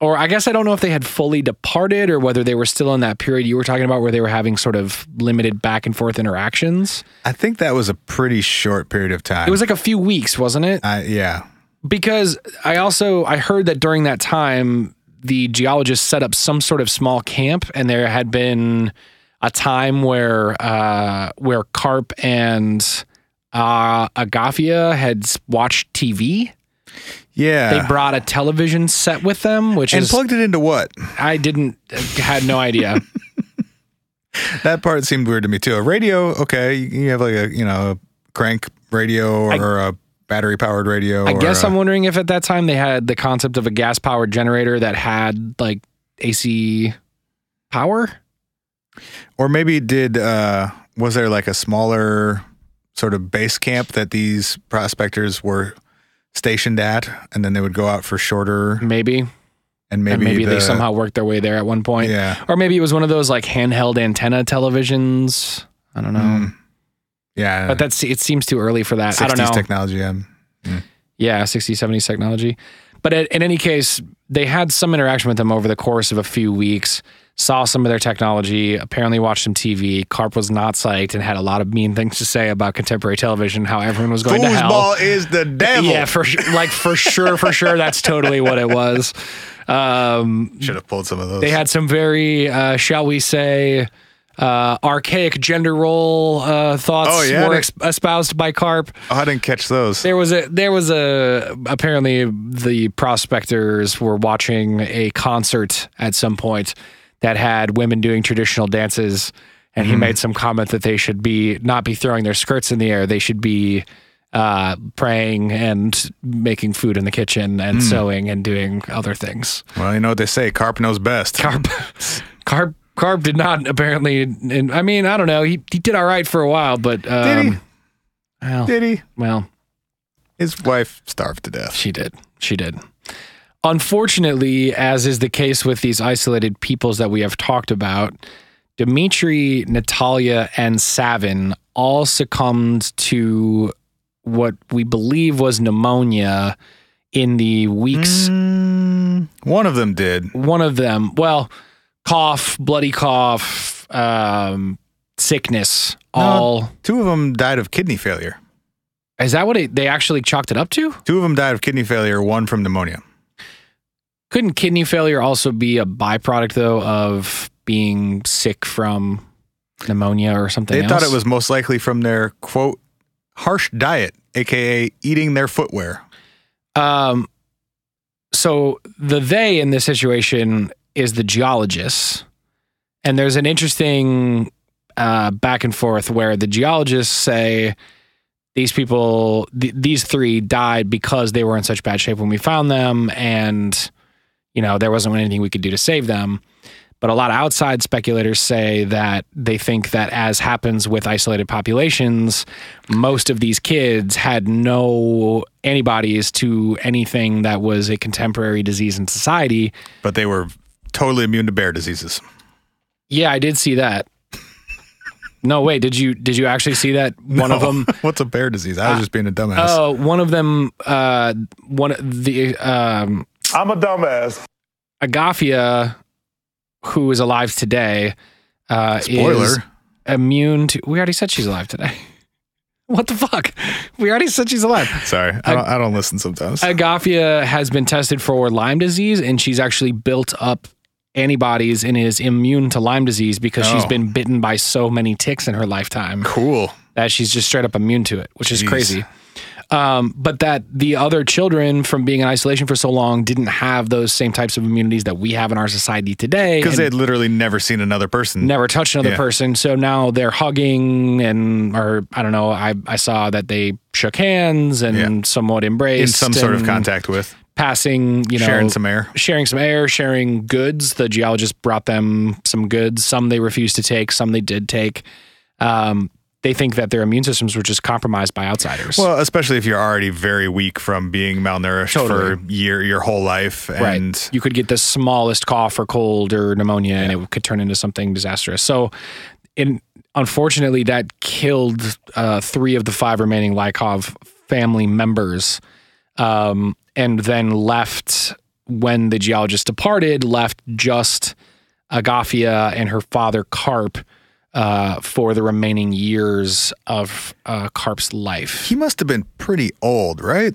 or I guess I don't know if they had fully departed or whether they were still in that period you were talking about where they were having sort of limited back and forth interactions. I think that was a pretty short period of time. It was like a few weeks, wasn't it? I, yeah. Because I also I heard that during that time the geologists set up some sort of small camp and there had been a time where uh where Karp and uh Agafia had watched TV. Yeah. They brought a television set with them, which and is plugged it into what? I didn't had no idea. That part seemed weird to me too. A radio, okay, you you have like a you know a crank radio or a battery powered radio. I or guess a- I'm wondering if at that time they had the concept of a gas powered generator that had like AC power. or maybe did uh was there like a smaller sort of base camp that these prospectors were stationed at, and then they would go out for shorter Maybe. and maybe and maybe they somehow worked their way there at one point. yeah Or maybe it was one of those like handheld antenna televisions. I don't know. Mm. Yeah But that's it seems too early for that. I don't know. technology. Yeah. Yeah, 60s, 70s technology. But at, in any case, they had some interaction with them over the course of a few weeks. saw some of their technology, apparently watched some TV. Karp was not psyched and had a lot of mean things to say about contemporary television, how everyone was going to hell. Foosball is the devil. Yeah, for like for sure, for sure, that's totally what it was. Um, Should have pulled some of those. they had some very, uh, shall we say, uh, archaic gender role uh, thoughts Oh, yeah, were ex- espoused by Karp. oh, I didn't catch those. There was a there was a apparently the prospectors were watching a concert at some point that had women doing traditional dances and he made some comment that they should be not be throwing their skirts in the air they should be uh, praying and making food in the kitchen and sewing and doing other things. Well, you know what they say. Karp knows best. Karp, Karp, Karp did not apparently. And I mean, I don't know. He he did all right for a while, but um, Did he? Well, Did he? well, His wife starved to death. She did. She did. Unfortunately, as is the case with these isolated peoples that we have talked about, Dmitri, Natalia, and Savin all succumbed to what we believe was pneumonia in the weeks. Mm, one of them did. One of them, well, cough, bloody cough, um, sickness, all. Two of them died of kidney failure. Is that what it, they actually chalked it up to? Two of them died of kidney failure. One from pneumonia. Couldn't kidney failure also be a byproduct though of being sick from pneumonia or something? They thought it was most likely from their quote harsh diet, aka eating their footwear. Um, so the they in this situation is the geologists, and there's an interesting uh, back and forth where the geologists say these people, th- these three, died because they were in such bad shape when we found them, and you know there wasn't anything we could do to save them. But a lot of outside speculators say that they think that, as happens with isolated populations, most of these kids had no antibodies to anything that was a contemporary disease in society. But they were totally immune to bear diseases. Yeah, I did see that. No, wait, did you did you actually see that one of them? What's a bear disease? I was just being a dumbass. Oh, one of them. Uh, one of the um, I'm a dumbass. Agafia, who is alive today, uh, is Spoiler. immune to. We already said she's alive today. What the fuck? We already said she's alive. Sorry, I don't, I don't listen sometimes. Agafia has been tested for Lyme disease, and she's actually built up antibodies and is immune to Lyme disease because she's been bitten by so many ticks in her lifetime cool. that she's just straight up immune to it, which is crazy. Um, but that the other children from being in isolation for so long didn't have those same types of immunities that we have in our society today. Because they had literally never seen another person. never touched another Yeah. person. So now they're hugging and, or I don't know, I, I saw that they shook hands and Yeah. somewhat embraced. in some sort of contact with, Passing, you know, sharing some air. sharing some air, sharing goods. The geologist brought them some goods. Some they refused to take, some they did take. Um, they think that their immune systems were just compromised by outsiders. Well, especially if you're already very weak from being malnourished Totally. for year your whole life, right. you could get the smallest cough or cold or pneumonia and it could turn into something disastrous. So, in, unfortunately, that killed uh, three of the five remaining Lykov family members. Um, and then left when the geologist departed, left just Agafia and her father Karp uh, for the remaining years of uh, Karp's life. he must have been pretty old, right?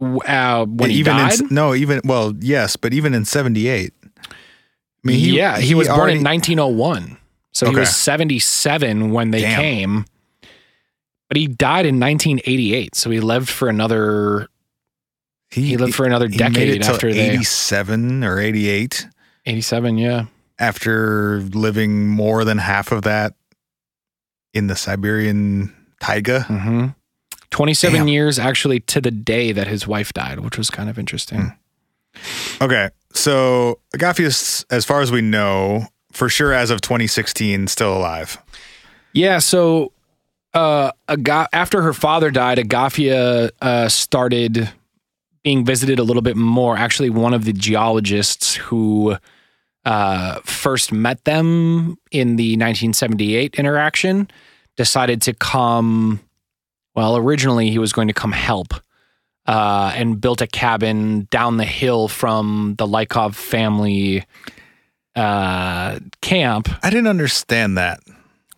Uh, when he even died, in no, even well, yes, but even in '78. I mean, he, yeah, he, was born in 1901. So he was 77 when they Damn. came. But he died in 1988. So he lived for another he lived for another he decade after they 87 or 88 87, yeah. after living more than half of that in the Siberian taiga. hmm 27 Damn. years actually to the day that his wife died, which was kind of interesting. Okay, so Agafius, as far as we know, for sure as of 2016, still alive. Yeah, so uh Aga- after her father died, Agafia uh started being visited a little bit more. Actually, one of the geologists who uh first met them in the 1978 interaction decided to come well, originally he was going to come help. Uh, and built a cabin down the hill from the Lykov family uh, camp. I didn't understand that.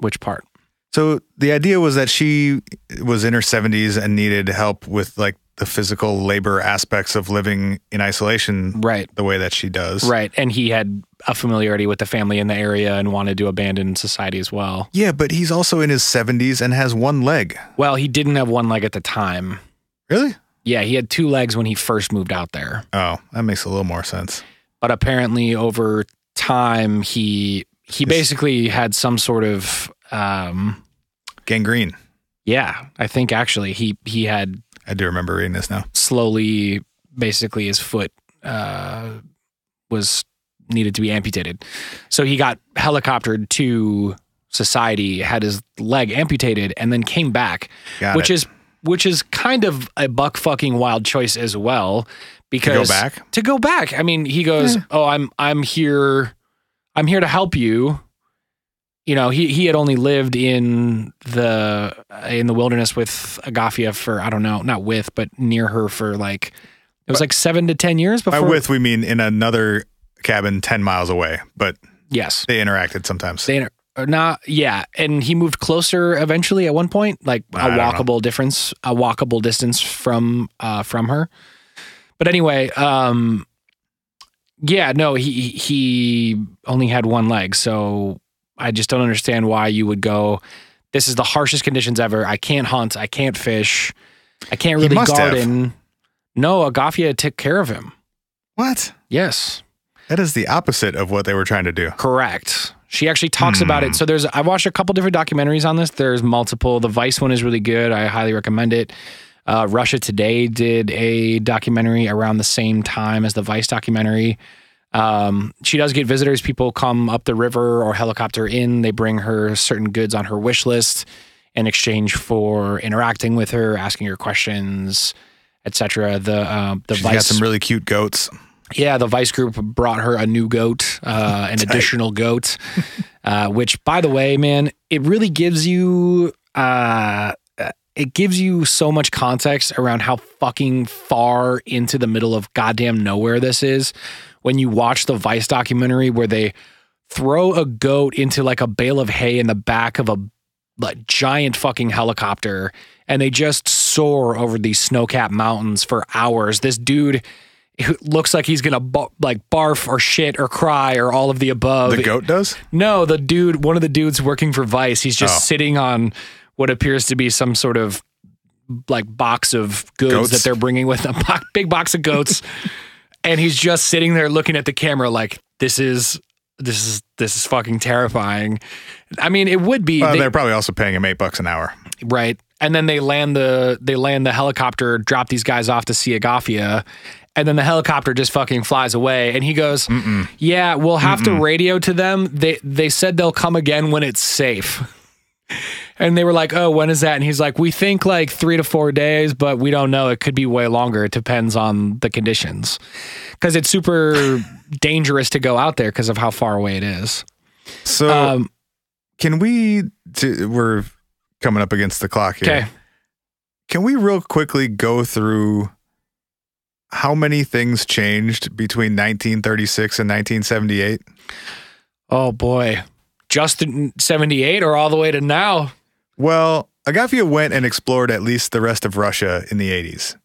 Which part? So the idea was that she was in her 70s and needed help with like the physical labor aspects of living in isolation Right. the way that she does. Right. And he had a familiarity with the family in the area and wanted to abandon society as well. Yeah, but he's also in his 70s and has one leg. Well, he didn't have one leg at the time. Really? Yeah, he had two legs when he first moved out there. Oh, that makes a little more sense. But apparently over time he he basically had some sort of um Gangrene. yeah, I think actually he he had I do remember reading this now. slowly basically his foot uh was needed to be amputated. So he got helicoptered to society, had his leg amputated and then came back, Got which it. is which is kind of a buck fucking wild choice as well because to go back? to go back. I mean, he goes, "Oh, I'm I'm here I'm here to help you." You know, he he had only lived in the in the wilderness with Agafia for I don't know, not with, but near her for like it was like 7 to 10 years By before with, we mean in another cabin 10 miles away, but Yes. they interacted sometimes. They or not yeah, and he moved closer eventually at one point, like a don't know. walkable difference, a walkable distance from uh from her. But anyway, um yeah, no, he he only had one leg, so I just don't understand why you would go this is the harshest conditions ever. I can't hunt, I can't fish, I can't really must have. garden. No, Agafia took care of him. what? Yes. That is the opposite of what they were trying to do. Correct. She actually talks about it. So there's I've watched a couple different documentaries on this. There's multiple. The Vice one is really good. I highly recommend it. Uh, Russia Today did a documentary around the same time as the Vice documentary. Um, she does get visitors. People come up the river or helicopter in. They bring her certain goods on her wish list in exchange for interacting with her, asking her questions, etc. The uh, the She's Vice got some really cute goats. yeah, the Vice Group brought her a new goat, uh, an additional goat, uh, which, by the way, man, it really gives you. Uh, it gives you so much context around how fucking far into the middle of goddamn nowhere this is when you watch the Vice documentary where they throw a goat into like a bale of hay in the back of a like giant fucking helicopter and they just soar over these snow-capped mountains for hours. This dude who looks like he's gonna ba- like barf or shit or cry or all of the above. The goat does? No, the dude, one of the dudes working for Vice, he's just Oh. sitting on what appears to be some sort of like box of goods Goats? that they're bringing with them, big box of goats, and he's just sitting there looking at the camera like this is this is this is fucking terrifying. I mean, it would be Well, they- they're probably also paying him eight bucks an hour. right, and then they land the they land the helicopter, drop these guys off to see Agafia. And then the helicopter just fucking flies away, and he goes, "Yeah, we'll have to radio to them. They they said they'll come again when it's safe." And they were like, "Oh, when is that?" And he's like, "We think like 3 to 4 days, but we don't know. It could be way longer. It depends on the conditions." Cuz it's super dangerous to go out there because of how far away it is. So Um can we? To, we're coming up against the clock here. okay. Can we real quickly go through how many things changed between 1936 and 1978? Oh boy. Just in 78 or all the way to now? Well, Agafia went and explored at least the rest of Russia in the 80s.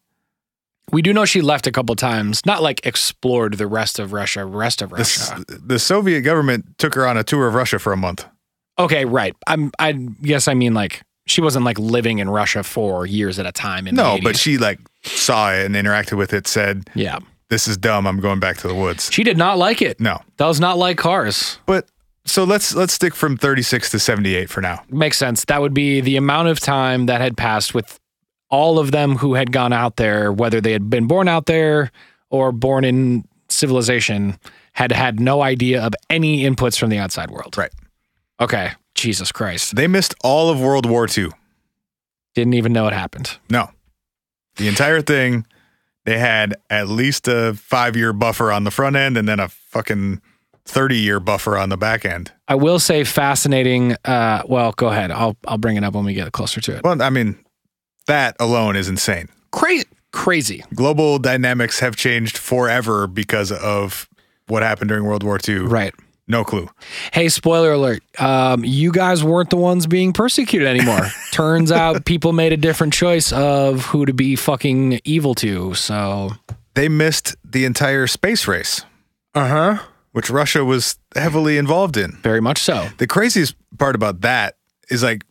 We do know she left a couple times. Not like explored the rest of Russia, rest of Russia. the Soviet government took her on a tour of Russia for a month. Okay, right. I'm I guess I mean like she wasn't like living in Russia for years at a time in No, the but she like saw it and interacted with it, said, Yeah. This is dumb. I'm going back to the woods. She did not like it. No. Does not like cars. But so let's let's stick from 36 to 78 for now. Makes sense. That would be the amount of time that had passed with all of them who had gone out there, whether they had been born out there or born in civilization, had had no idea of any inputs from the outside world. Right. Okay. Jesus Christ. They missed all of World War II. Didn't even know it happened. No. The entire thing, they had at least a five year buffer on the front end and then a fucking 30 year buffer on the back end. I will say fascinating. Uh, well, go ahead. I'll I'll bring it up when we get closer to it. Well, I mean, that alone is insane. Crazy, crazy. Global dynamics have changed forever because of what happened during World War II. Right. No clue. Hey, spoiler alert. Um, you guys weren't the ones being persecuted anymore. Turns out people made a different choice of who to be fucking evil to. So, They missed the entire space race, uh huh. Which Russia was heavily involved in. Very much so. The craziest part about that is like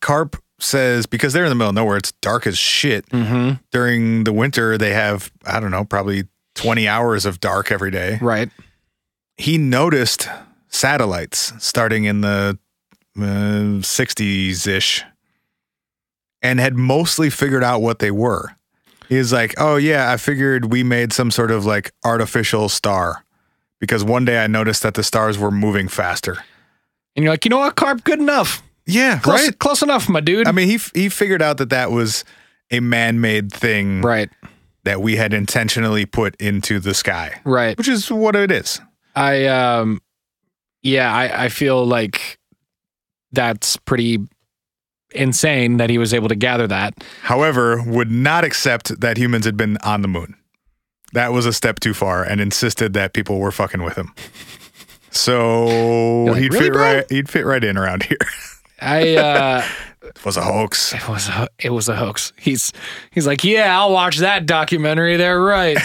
Karp says because they're in the middle of nowhere, it's dark as shit. Mm-hmm. During the winter, they have, I don't know, probably 20 hours of dark every day. Right. He noticed satellites starting in the uh, 60s ish and had mostly figured out what they were. He was like, oh, yeah, I figured we made some sort of like artificial star because one day I noticed that the stars were moving faster. And you're like, you know what, Karp? Good enough. Yeah, Close, right. close enough, my dude. I mean, he f- he figured out that that was a man-made thing right. that we had intentionally put into the sky, Right. which is what it is. I um yeah, I, I feel like that's pretty insane that he was able to gather that. However, would not accept that humans had been on the moon. That was a step too far, and insisted that people were fucking with him. So like, he'd "Really, fit bro?" right. He'd fit right in around here. I uh it was a hoax. it was a it was a hoax. He's he's like, "Yeah, I'll watch that documentary. They're right."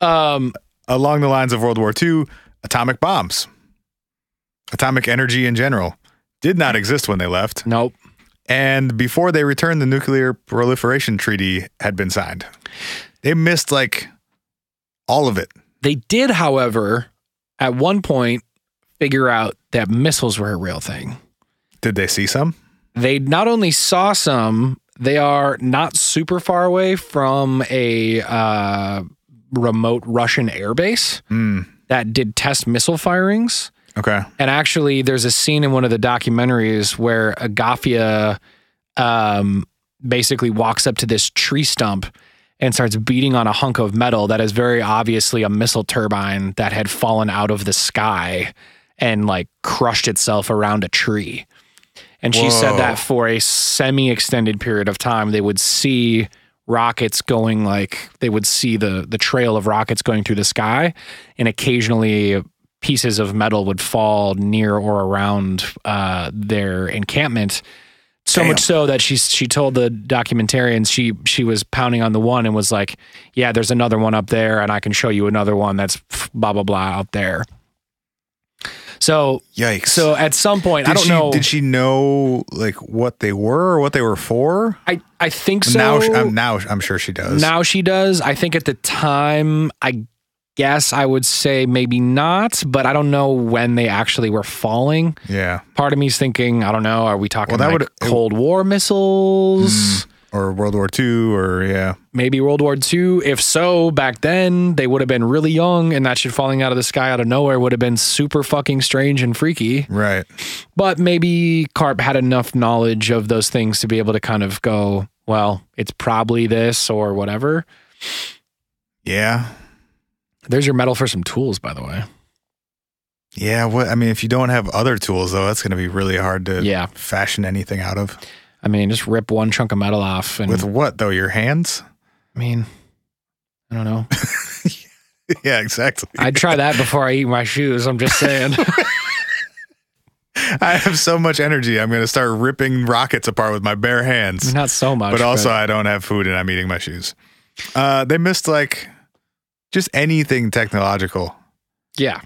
um Along the lines of World War II, atomic bombs, atomic energy in general, did not exist when they left. nope. And before they returned, the nuclear proliferation treaty had been signed. They missed like all of it. They did, however, at one point figure out that missiles were a real thing. Did they see some? they not only saw some, they are not super far away from a uh, remote Russian airbase Hmm. that did test missile firings. Okay. And actually, there's a scene in one of the documentaries where Agafia um, basically walks up to this tree stump and starts beating on a hunk of metal that is very obviously a missile turbine that had fallen out of the sky and like crushed itself around a tree. And she said that for a semi extended period of time, they would see rockets going like they would see the the trail of rockets going through the sky and occasionally pieces of metal would fall near or around uh, their encampment. So Damn. much so that she she told the documentarians she she was pounding on the one and was like, "Yeah, there's another one up there, and I can show you another one that's blah blah blah out there." So Yikes. so at some point, did I don't she, know. Did she know like what they were or what they were for? I I think so. now, I'm, now I'm sure she does. Now she does. I think at the time, I guess I would say maybe not, but I don't know when they actually were falling. yeah. Part of me's thinking, I don't know, are we talking Well, that like would- Mm. Cold War missiles? Or World War II or yeah. Maybe World War II? If so, back then they would have been really young and that shit falling out of the sky out of nowhere would have been super fucking strange and freaky. Right. But maybe Karp had enough knowledge of those things to be able to kind of go, well, it's probably this or whatever. Yeah. There's your metal for some tools, by the way. Yeah. What I mean, if you don't have other tools though, that's going to be really hard to Yeah. fashion anything out of. I mean, just rip one chunk of metal off, and With what though? Your hands? I mean, I don't know. yeah, exactly. I'd try that before I eat my shoes. I'm just saying. I have so much energy. I'm going to start ripping rockets apart with my bare hands. Not so much, but also, I don't have food and I'm eating my shoes. Uh, they missed like just anything technological. yeah,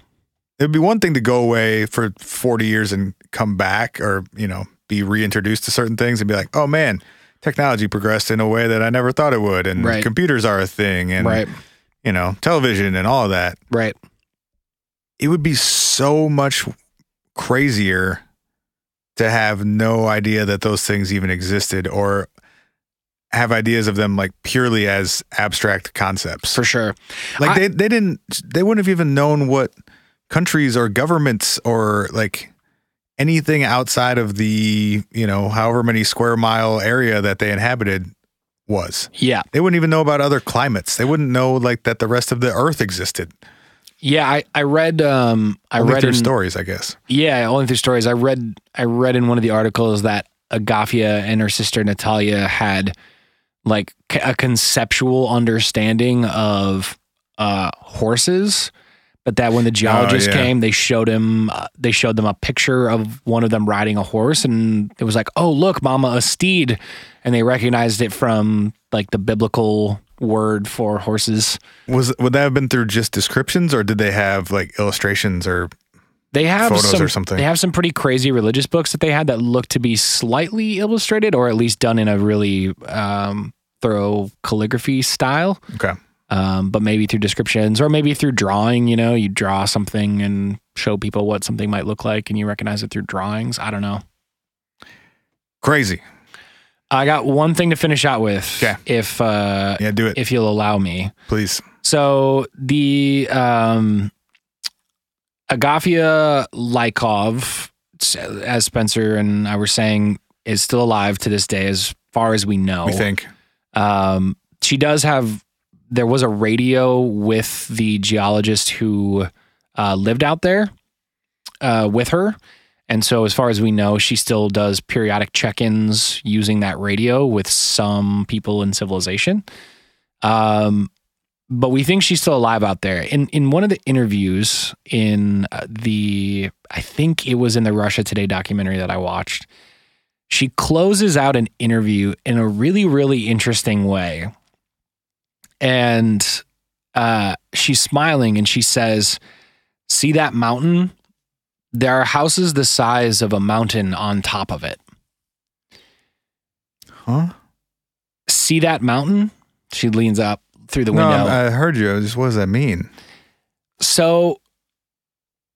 It'd be one thing to go away for 40 years and come back or, you know, be reintroduced to certain things and be like, oh man, technology progressed in a way that I never thought it would. And Right. computers are a thing and, right, you know, television and all of that. right. It would be so much crazier to have no idea that those things even existed or have ideas of them like purely as abstract concepts. For sure. Like I- they they didn't they wouldn't have even known what countries or governments or like anything outside of the, you know, however many square mile area that they inhabited was. Yeah, They wouldn't even know about other climates. They wouldn't know like that the rest of the earth existed. yeah. I I read um I Only read through in, stories, I guess. yeah only through stories. I read I read in one of the articles that Agafia and her sister Natalia had like a conceptual understanding of uh horses but that when the geologist yeah. came, they showed him uh, they showed them a picture of one of them riding a horse, and it was like, oh look, mama, a steed, and they recognized it from like the biblical word for horses. Was would that have been through just descriptions, or did they have like illustrations or? They have Photos some, or something. They have some pretty crazy religious books that they had that look to be slightly illustrated, or at least done in a really um, thorough calligraphy style. Okay. um, but maybe through descriptions or maybe through drawing. You know, you draw something and show people what something might look like, and you recognize it through drawings. I don't know. Crazy. I got one thing to finish out with, 'Kay. if uh, Yeah, do it, if you'll allow me. please. So the um, Agafia Lykov, as Spencer and I were saying, is still alive to this day, as far as we know. We think. Um, she does have. There was a radio with the geologist who uh, lived out there uh, with her, and so as far as we know, she still does periodic check-ins using that radio with some people in civilization. Um, but we think she's still alive out there. In in one of the interviews in uh, the, I think it was in the Russia Today documentary that I watched. She closes out an interview in a really really interesting way, and uh, she's smiling and she says, "See that mountain? There are houses the size of a mountain on top of it. Huh? See that mountain?" She leans up through the No, window. I heard you. Just what does that mean? So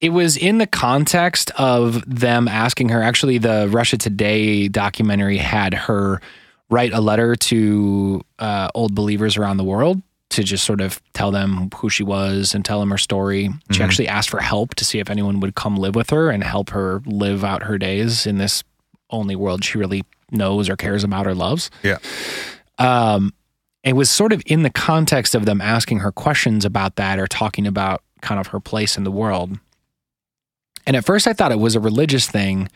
it was in the context of them asking her. Actually, the Russia Today documentary had her write a letter to uh, old believers around the world to just sort of tell them who she was and tell them her story. She Mhm. actually asked for help to see if anyone would come live with her and help her live out her days in this only world she really knows or cares about or loves. Yeah. Um, it was sort of in the context of them asking her questions about that or talking about kind of her place in the world. And at first I thought it was a religious thing,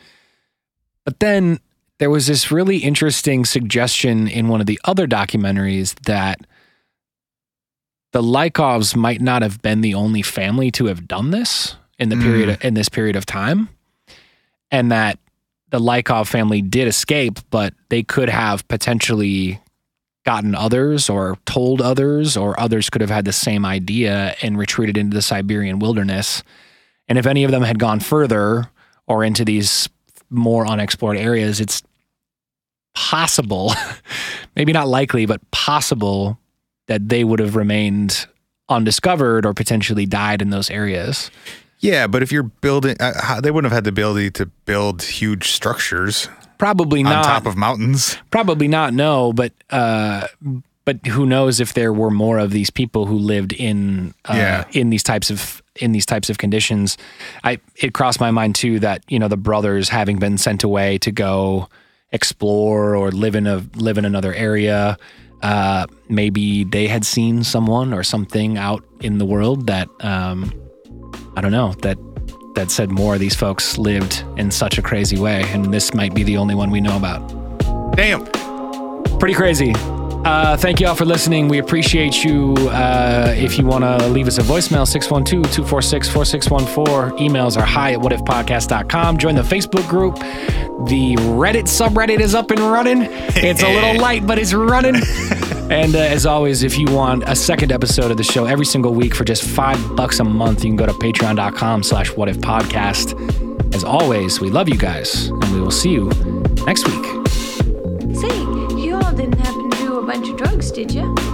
but then there was this really interesting suggestion in one of the other documentaries that the Lykovs might not have been the only family to have done this in the mm. period in this period of time, and that the Lykov family did escape, but they could have potentially gotten others or told others, or others could have had the same idea and retreated into the Siberian wilderness. And if any of them had gone further or into these more unexplored areas, it's possible, maybe not likely, but possible that they would have remained undiscovered or potentially died in those areas. Yeah, but if you're building, uh, they wouldn't have had the ability to build huge structures Probably not. on top of mountains. Probably not. No, but uh, but who knows if there were more of these people who lived in uh, Yeah. in these types of in these types of conditions. I it crossed my mind too that you know the brothers having been sent away to go explore or live in a live in another area. Uh, maybe they had seen someone or something out in the world that um, I don't know that that said more of these folks lived in such a crazy way, and this might be the only one we know about Damn. pretty crazy. Uh, thank you all for listening. We appreciate you. Uh, if you want to leave us a voicemail, 612 246 4614. Emails are hi at whatifpodcast.com. Join the Facebook group. The Reddit subreddit is up and running. It's a little light, but it's running. and uh, as always, if you want a second episode of the show every single week for just five bucks a month, you can go to patreon.com slash whatifpodcast. As always, we love you guys, and we will see you next week. Say, bunch of drugs, did you?